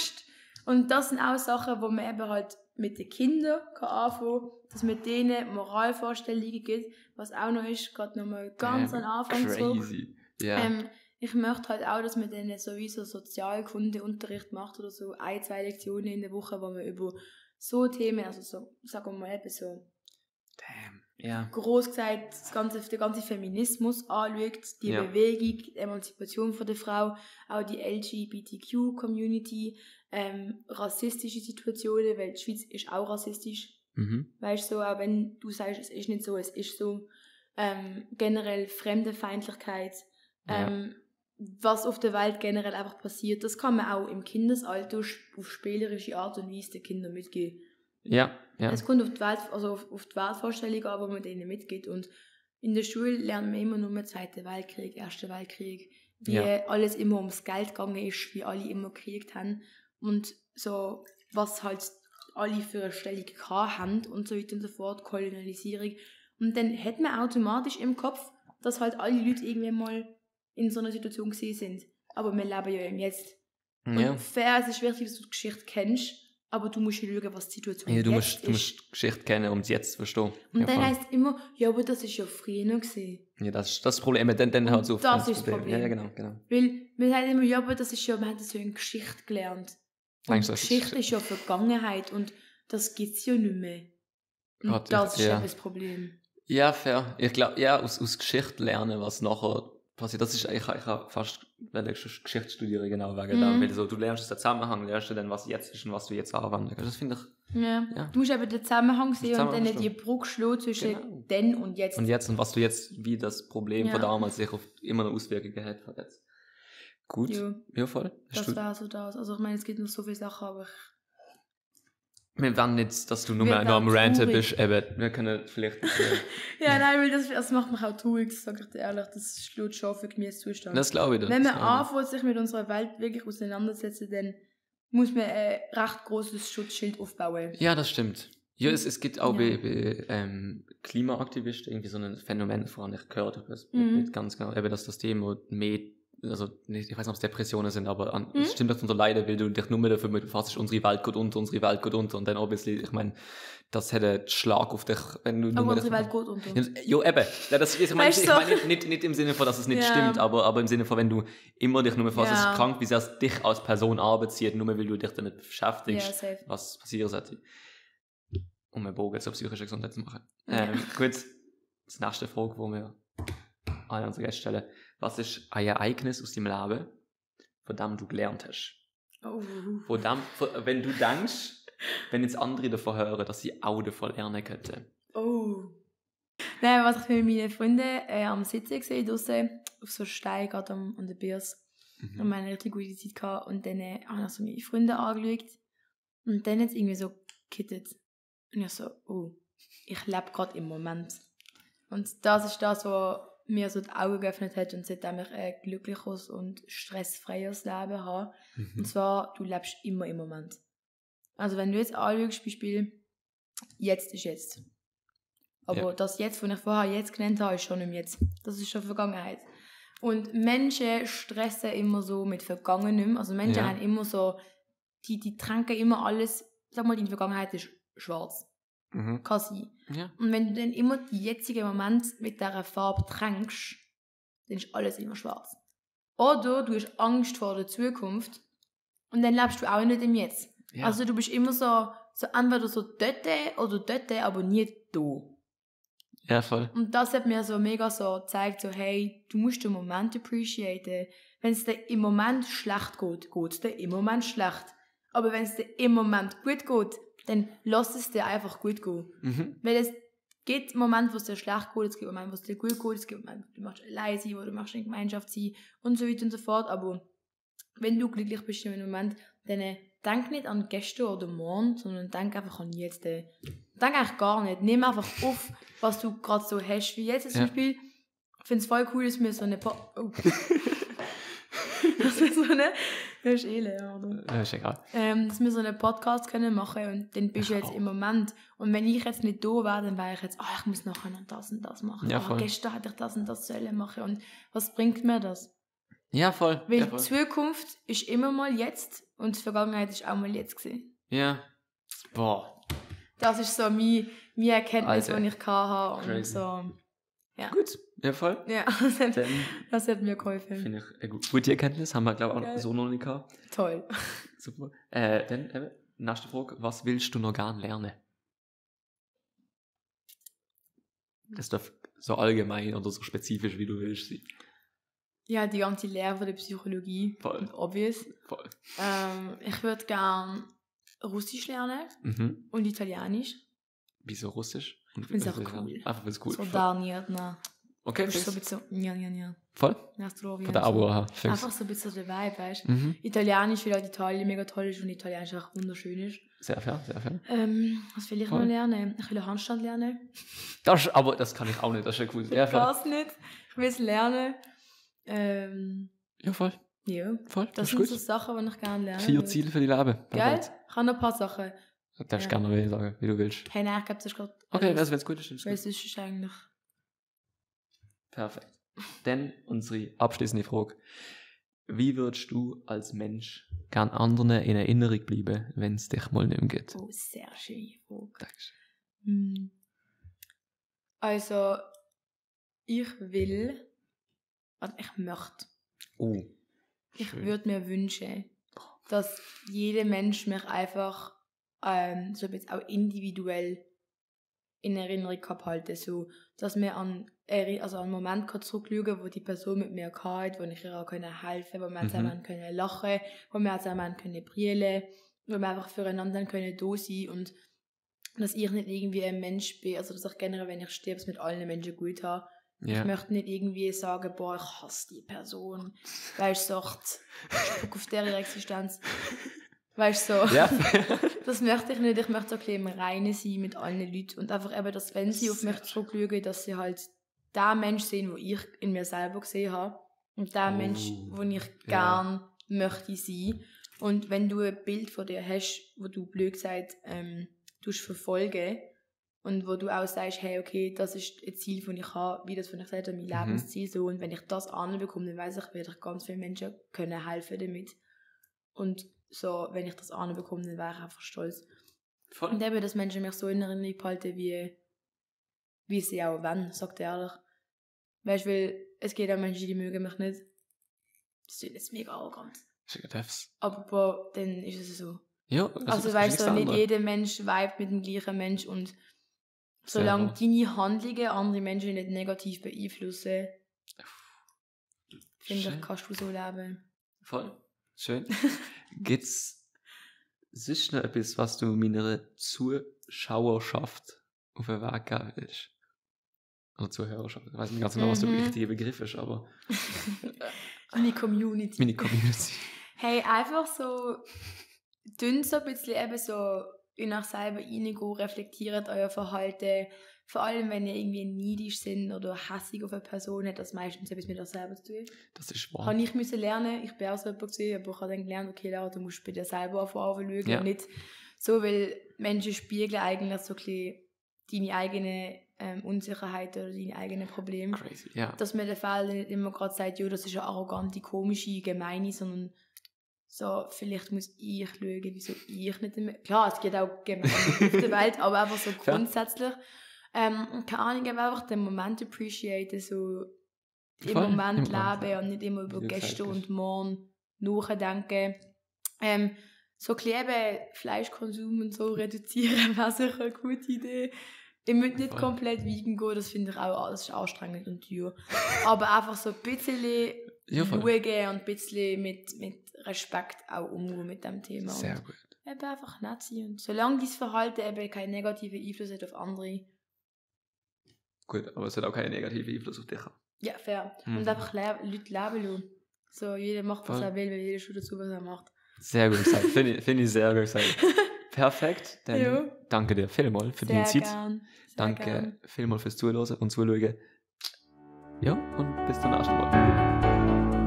Speaker 3: Und das sind auch Sachen, wo man eben halt mit den Kindern kann anfangen dass mit denen Moralvorstellungen gibt, was auch noch ist, gerade nochmal ganz
Speaker 2: Ähm,
Speaker 3: an Anfang zurück.
Speaker 2: Crazy. Ja.
Speaker 3: Ähm, ich möchte halt auch, dass man denen sowieso Sozialkundeunterricht macht oder so ein, zwei Lektionen in der Woche, wo man über so Themen, also so, sagen wir mal eben so,
Speaker 2: Damn. Ja.
Speaker 3: groß gesagt, das ganze, der ganze Feminismus anschaut, die
Speaker 2: Ja.
Speaker 3: Bewegung, die Emanzipation von der Frau, auch die LGBTQ-Community, ähm, rassistische Situationen, weil die Schweiz ist auch rassistisch,
Speaker 2: Mhm.
Speaker 3: Weißt du, so, auch wenn du sagst, es ist nicht so, es ist so. Ähm, generell Fremdenfeindlichkeit,
Speaker 2: Ja.
Speaker 3: ähm, was auf der Welt generell einfach passiert, das kann man auch im Kindesalter auf spielerische Art und Weise den Kindern mitgeben.
Speaker 2: Ja, ja.
Speaker 3: Es kommt auf die, Welt, also auf, auf die Weltvorstellung an, wo man denen mitgeht. Und in der Schule lernen wir immer nur Zweiten Weltkrieg, Erster Weltkrieg, wie
Speaker 2: Ja.
Speaker 3: alles immer ums Geld gegangen ist, wie alle immer gekriegt haben und so, was halt alle für eine Stellung haben und so weiter und so fort, Kolonialisierung. Und dann hat man automatisch im Kopf, dass halt alle Leute irgendwann mal in so einer Situation gesehen sind. Aber wir leben ja im Jetzt. Und
Speaker 2: ja.
Speaker 3: fair, es ist wichtig, dass du die Geschichte kennst, aber du musst ja schauen, was die Situation
Speaker 2: ja du,
Speaker 3: jetzt
Speaker 2: musst, du
Speaker 3: ist.
Speaker 2: musst die Geschichte kennen, um es jetzt zu verstehen.
Speaker 3: Und dann heisst es immer, ja, aber das ist ja früher gewesen.
Speaker 2: ja, das ist das Problem. Dann, dann hört es auf.
Speaker 3: das
Speaker 2: dann
Speaker 3: ist das Problem.
Speaker 2: Ja, genau. genau.
Speaker 3: Weil man sagt immer, ja, aber das ist ja, man hat das ja in Geschichte gelernt. Und
Speaker 2: Denkst du, das ist-
Speaker 3: Geschichte ist ja Vergangenheit und das gibt es ja nicht mehr. Und
Speaker 2: Gott,
Speaker 3: das ist
Speaker 2: ja.
Speaker 3: das Problem.
Speaker 2: Ja, fair. Ich glaube, ja, aus, aus Geschichte lernen, was nachher quasi, das ist, ich, ich habe fast, wenn ich Geschichte studiere, genau, wegen
Speaker 3: Mhm.
Speaker 2: da, weil so, du lernst den Zusammenhang, lernst du dann, was jetzt ist und was du jetzt anwenden kannst. Das finde ich,
Speaker 3: Ja.
Speaker 2: Ja.
Speaker 3: Du musst eben den Zusammenhang sehen und dann die. Brücke schlagen zwischen
Speaker 2: Genau.
Speaker 3: dann und jetzt.
Speaker 2: und jetzt, und was du jetzt, wie das Problem
Speaker 3: Ja.
Speaker 2: von damals sich auf immer noch Auswirkungen hat von jetzt. Gut,
Speaker 3: Ja,
Speaker 2: ja, voll.
Speaker 3: Das
Speaker 2: du,
Speaker 3: wäre so das. Also ich meine, es gibt noch so viele Sachen, aber ich
Speaker 2: wir wollen nicht, dass du nur noch am Ranten bist, eben, wir können vielleicht,
Speaker 3: Ja, nein, weil das, das macht mich auch traurig, das sage ich dir ehrlich. Das schlägt schon für Gemüsezustand.
Speaker 2: das glaube ich dir.
Speaker 3: Wenn man anfängt, sich mit unserer Welt wirklich auseinandersetzen, dann muss man ein recht großes Schutzschild aufbauen.
Speaker 2: Ja, das stimmt. Ja, es, es gibt auch
Speaker 3: Ja.
Speaker 2: bei, bei ähm, Klimaaktivisten irgendwie so ein Phänomen, voran ich gehört habe, das
Speaker 3: Mhm.
Speaker 2: ganz genau, eben, dass das Thema mehr, also nicht, ich weiß nicht, ob es Depressionen sind, aber an,
Speaker 3: Mhm.
Speaker 2: es stimmt, dass du leiden, weil du dich nur mehr dafür befasst, unsere Welt geht unter, unsere Welt geht unter und dann bisschen, ich meine, das hätte einen Schlag auf dich, wenn du nur
Speaker 3: Aber
Speaker 2: mehr
Speaker 3: unsere Welt geht unter.
Speaker 2: Ja, eben. Ja, das, ich meine,
Speaker 3: Weißt
Speaker 2: ich meine nicht, nicht, nicht im Sinne von, dass es nicht
Speaker 3: Ja.
Speaker 2: stimmt, aber, aber im Sinne von, wenn du immer dich nur mehr fast, es
Speaker 3: Ja.
Speaker 2: ist krank, wie sehr es dich als Person anbezieht, nur weil du dich damit
Speaker 3: Ja,
Speaker 2: beschäftigst,
Speaker 3: safe.
Speaker 2: was passieren sollte. Um einen Bogen zur psychischen Gesundheit zu machen.
Speaker 3: Ja.
Speaker 2: Ähm, gut, das nächste Frage, die wir an unsere Gäste stellen. Was ist ein Ereignis aus deinem Leben, von dem du gelernt hast?
Speaker 3: Oh.
Speaker 2: Von dem, wenn du denkst, wenn jetzt andere davon hören, dass sie auch davon lernen könnten.
Speaker 3: Oh. Nein, was ich mit meinen Freunden äh, am Sitzen gesehen draussen auf so einem Stein gerade am, an der Börse. Und
Speaker 2: Mhm.
Speaker 3: wir hatten eine richtig gute Zeit gehabt. Und dann äh, habe ich so meine Freunde angeschaut. Und dann hat es irgendwie so gekittet. Und ich so, oh, ich lebe gerade im Moment. Und das ist das, was mir so die Augen geöffnet hat und seitdem ich ein glückliches und stressfreies Leben habe. Und
Speaker 2: Mhm.
Speaker 3: zwar, du lebst immer im Moment. Also wenn du jetzt anschaust, Beispiel, jetzt ist jetzt. Aber
Speaker 2: Ja.
Speaker 3: das jetzt, was ich vorher jetzt genannt habe, ist schon im Jetzt. Das ist schon Vergangenheit. Und Menschen stressen immer so mit Vergangenem. Also Menschen
Speaker 2: Ja.
Speaker 3: haben immer so, die, die tränken immer alles, sag mal, die Vergangenheit ist schwarz.
Speaker 2: Mhm.
Speaker 3: Kann sein.
Speaker 2: Ja.
Speaker 3: Und wenn du dann immer die jetzigen Moment mit dieser Farbe tränkst, dann ist alles immer schwarz. Oder du hast Angst vor der Zukunft und dann lebst du auch nicht im Jetzt.
Speaker 2: Ja.
Speaker 3: Also du bist immer so, so entweder so dort oder dort, aber nie da.
Speaker 2: ja, voll.
Speaker 3: Und das hat mir so mega so gezeigt, so hey, du musst den Moment appreciaten. Wenn es dir im Moment schlecht geht, geht es dir im Moment schlecht. Aber wenn es dir im Moment gut geht, dann lass es dir einfach gut gehen.
Speaker 2: Mhm.
Speaker 3: Weil es gibt Momente, wo es dir schlecht geht, es gibt Momente, wo es dir gut geht, es gibt Momente, wo du machst allein sein, wo du machst in Gemeinschaft sein und so weiter und so fort. Aber wenn du glücklich bist in einem Moment, dann äh, denk nicht an gestern oder morgen, sondern denk einfach an jetzt. Äh. Denk eigentlich gar nicht. Nimm einfach auf, was du gerade so hast. Wie jetzt zum
Speaker 2: Ja.
Speaker 3: Beispiel. Ich finde es voll cool, dass wir so eine... Po oh. dass wir so eine... Das ist eh leer, oder?
Speaker 2: Ja, ist egal.
Speaker 3: ähm, dass wir so einen Podcast können machen und dann bist du
Speaker 2: Ich
Speaker 3: jetzt im Moment. Und wenn ich jetzt nicht da wäre, dann wäre ich jetzt, ah, ich muss nachher noch das und das machen.
Speaker 2: Ja,
Speaker 3: ah,
Speaker 2: voll.
Speaker 3: gestern hätte ich das und das sollen machen. Und was bringt mir das?
Speaker 2: Ja, voll.
Speaker 3: Weil
Speaker 2: ja,
Speaker 3: die
Speaker 2: voll.
Speaker 3: Zukunft ist immer mal jetzt und die Vergangenheit ist auch mal jetzt gewesen.
Speaker 2: ja. Boah.
Speaker 3: Das ist so meine, meine Erkenntnis,
Speaker 2: Alter.
Speaker 3: die ich hatte. Und
Speaker 2: Crazy.
Speaker 3: so,
Speaker 2: Gut. Ja, voll.
Speaker 3: ja, das hat,
Speaker 2: Dann
Speaker 3: das hat mir geholfen.
Speaker 2: finde ich eine gu- gute Erkenntnis. Haben wir, glaube ich, auch noch so noch nicht gehabt.
Speaker 3: Toll.
Speaker 2: Super. Äh, dann, eben, nächste Frage. Was willst du noch gern lernen? Das darf so allgemein oder so spezifisch, wie du willst sein.
Speaker 3: Ja, die ganze Lehre von der Psychologie.
Speaker 2: Voll.
Speaker 3: Obvious.
Speaker 2: Voll.
Speaker 3: Ähm, ich würde gern Russisch lernen
Speaker 2: Mhm.
Speaker 3: und Italienisch.
Speaker 2: Wieso Russisch? Und
Speaker 3: find's
Speaker 2: also,
Speaker 3: auch cool.
Speaker 2: Einfach, weil es cool
Speaker 3: So nicht, na.
Speaker 2: Okay,
Speaker 3: ist so ein bisschen, ja, ja, ja.
Speaker 2: Voll?
Speaker 3: Nostrovia.
Speaker 2: Von der Abo. Fix.
Speaker 3: Einfach so ein bisschen der Vibe, weißt du?
Speaker 2: Mhm.
Speaker 3: Italienisch, weil halt Italien mega toll ist und Italienisch auch wunderschön ist.
Speaker 2: Sehr fair, sehr fair.
Speaker 3: Ähm, was will ich
Speaker 2: Voll.
Speaker 3: noch lernen? Ich will einen Handstand lernen.
Speaker 2: Das, aber das kann ich auch nicht, das ist ja cool. Voll.
Speaker 3: Gas nicht. Ich will es lernen. Ähm,
Speaker 2: Ja, voll.
Speaker 3: ja.
Speaker 2: voll.
Speaker 3: Das,
Speaker 2: Das,
Speaker 3: sind
Speaker 2: ist
Speaker 3: so
Speaker 2: gut.
Speaker 3: Sachen, die ich gerne lernen
Speaker 2: Vier. Ziele für die Leben.
Speaker 3: Geil?
Speaker 2: Perfekt.
Speaker 3: Ich habe noch ein paar Sachen.
Speaker 2: Du darfst
Speaker 3: Ja.
Speaker 2: gerne noch sagen, wie du willst.
Speaker 3: Hey, nein, ich glaube, das ist gerade...
Speaker 2: Okay, also wenn es gut ist, dann ist
Speaker 3: Weil
Speaker 2: es
Speaker 3: ist eigentlich...
Speaker 2: Perfekt. Dann unsere abschließende Frage. Wie würdest du als Mensch gern anderen in Erinnerung bleiben, wenn es dich mal nicht mehr geht?
Speaker 3: Oh, sehr schöne Frage.
Speaker 2: Dankeschön.
Speaker 3: Hm. Also, ich will, also ich möchte,
Speaker 2: Oh.
Speaker 3: ich
Speaker 2: Schön.
Speaker 3: würde mir wünschen, dass jeder Mensch mich einfach ähm, so jetzt auch individuell in Erinnerung gehabt halten, so, dass wir an, also an einen Moment kann zurückschauen, wo die Person mit mir hatte, wo ich ihr auch können helfen, wo wir
Speaker 2: Mhm.
Speaker 3: zusammen können lachen, wo wir zusammen können brüllen, wo wir einfach füreinander können da sein und dass ich nicht irgendwie ein Mensch bin, also dass ich generell, wenn ich sterbe, es mit allen Menschen gut habe.
Speaker 2: Ja.
Speaker 3: Ich möchte nicht irgendwie sagen, boah, ich hasse die Person. Weißt du, sagt, spuck auf deren Existenz. Weißt du, so.
Speaker 2: ja.
Speaker 3: Das möchte ich nicht. Ich möchte so ein bisschen im Reinen sein mit allen Leuten. Und einfach eben, dass wenn sie auf mich zurückschauen, dass sie halt der Mensch sehen, wo ich in mir selber gesehen habe. Und der
Speaker 2: Oh,
Speaker 3: Mensch, wo ich
Speaker 2: ja.
Speaker 3: gern möchte sein. Und wenn du ein Bild von dir hast, wo du blöd gesagt ähm, verfolgen und wo du auch sagst, hey, okay, das ist ein Ziel, das ich habe, wie das von ich gesagt habe, mein
Speaker 2: Mhm.
Speaker 3: Lebensziel so. Und wenn ich das anbekomme, dann weiß ich, werde ich ganz vielen Menschen können helfen damit. Und so, wenn ich das anbekomme, dann wäre ich einfach stolz.
Speaker 2: Voll.
Speaker 3: Und eben, dass Menschen mich so in Erinnerung behalten, wie, wie sie auch wollen, sagt er ehrlich. Weißt du, weil es gibt auch Menschen, die mögen mich nicht. Das ist jetzt mega arrogant. Aber boah, dann ist es so.
Speaker 2: Ja,
Speaker 3: Also,
Speaker 2: das
Speaker 3: weißt
Speaker 2: ist
Speaker 3: du, nicht jeder Mensch vibet mit dem gleichen Mensch und solange deine Handlungen andere Menschen nicht negativ beeinflussen, finde ich, kannst du so leben.
Speaker 2: Voll. Schön. Gibt's sonst noch etwas, was du meiner Zuschauerschaft auf den Weg geben willst? Oder Zuhörerschaft. Ich weiß nicht ganz genau, was der
Speaker 3: Mhm.
Speaker 2: richtige Begriff ist, aber
Speaker 3: Meine Community.
Speaker 2: meine Community.
Speaker 3: Hey, einfach so dünn so ein bisschen eben so in euch selber reingehen, reflektiert euer Verhalten. Vor allem, wenn ihr irgendwie neidisch sind oder hässig auf eine Person, hat das meistens etwas mit euch selber zu tun.
Speaker 2: Das ist wahr.
Speaker 3: Habe ich müssen lernen. Ich bin auch so jemand gewesen, aber ich habe dann gelernt, okay, Lara, du musst bei dir selber anfangen schauen
Speaker 2: Ja.
Speaker 3: und nicht so, weil Menschen spiegeln eigentlich so ein bisschen deine eigenen ähm, Unsicherheiten oder deine eigenen Probleme
Speaker 2: Crazy, ja.
Speaker 3: dass man den Fall nicht immer gerade sagt, ja, das ist eine arrogante, komische, gemeine, sondern so, vielleicht muss ich schauen, wieso ich nicht immer... Klar, es gibt auch gemeine auf der Welt, aber einfach so grundsätzlich. Ähm, und keine Ahnung, einfach den Moment appreciaten, so im
Speaker 2: Voll,
Speaker 3: Moment leben und nicht immer über
Speaker 2: Wie
Speaker 3: gestern und morgen nachdenken. Ähm, so ein bisschen eben Fleischkonsum und so reduzieren wäre sicher eine gute Idee. Ich möchte nicht
Speaker 2: Voll.
Speaker 3: komplett vegan gehen, das finde ich auch ist anstrengend und teuer. Aber einfach so ein bisschen
Speaker 2: Ja,
Speaker 3: schauen und ein bisschen mit, mit Respekt auch umgehen mit dem Thema.
Speaker 2: Sehr
Speaker 3: und
Speaker 2: gut.
Speaker 3: eben einfach nett sein. Und solange dein Verhalten eben keinen negativen Einfluss hat auf andere,
Speaker 2: Gut, aber es hat auch keinen negativen Einfluss auf dich.
Speaker 3: ja, fair.
Speaker 2: Mhm.
Speaker 3: Und einfach le Leute leben lassen. So, jeder macht, was
Speaker 2: Voll.
Speaker 3: er will, weil jeder schaut dazu, was er macht.
Speaker 2: Sehr gut gesagt. Finde ich, finde ich sehr gut gesagt. Perfekt. Dann
Speaker 3: Ja.
Speaker 2: danke dir vielmals für
Speaker 3: Sehr
Speaker 2: deine Zeit.
Speaker 3: gern. Sehr
Speaker 2: Danke
Speaker 3: gern.
Speaker 2: vielmals fürs Zuhören und Zuschauen. Ja, und bis zum nächsten Mal.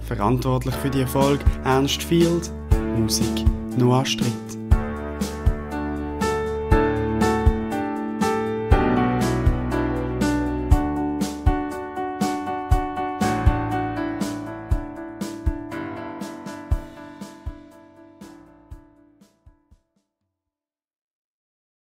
Speaker 1: Verantwortlich für die Erfolg Ernst Field, Musik Noah Stritt.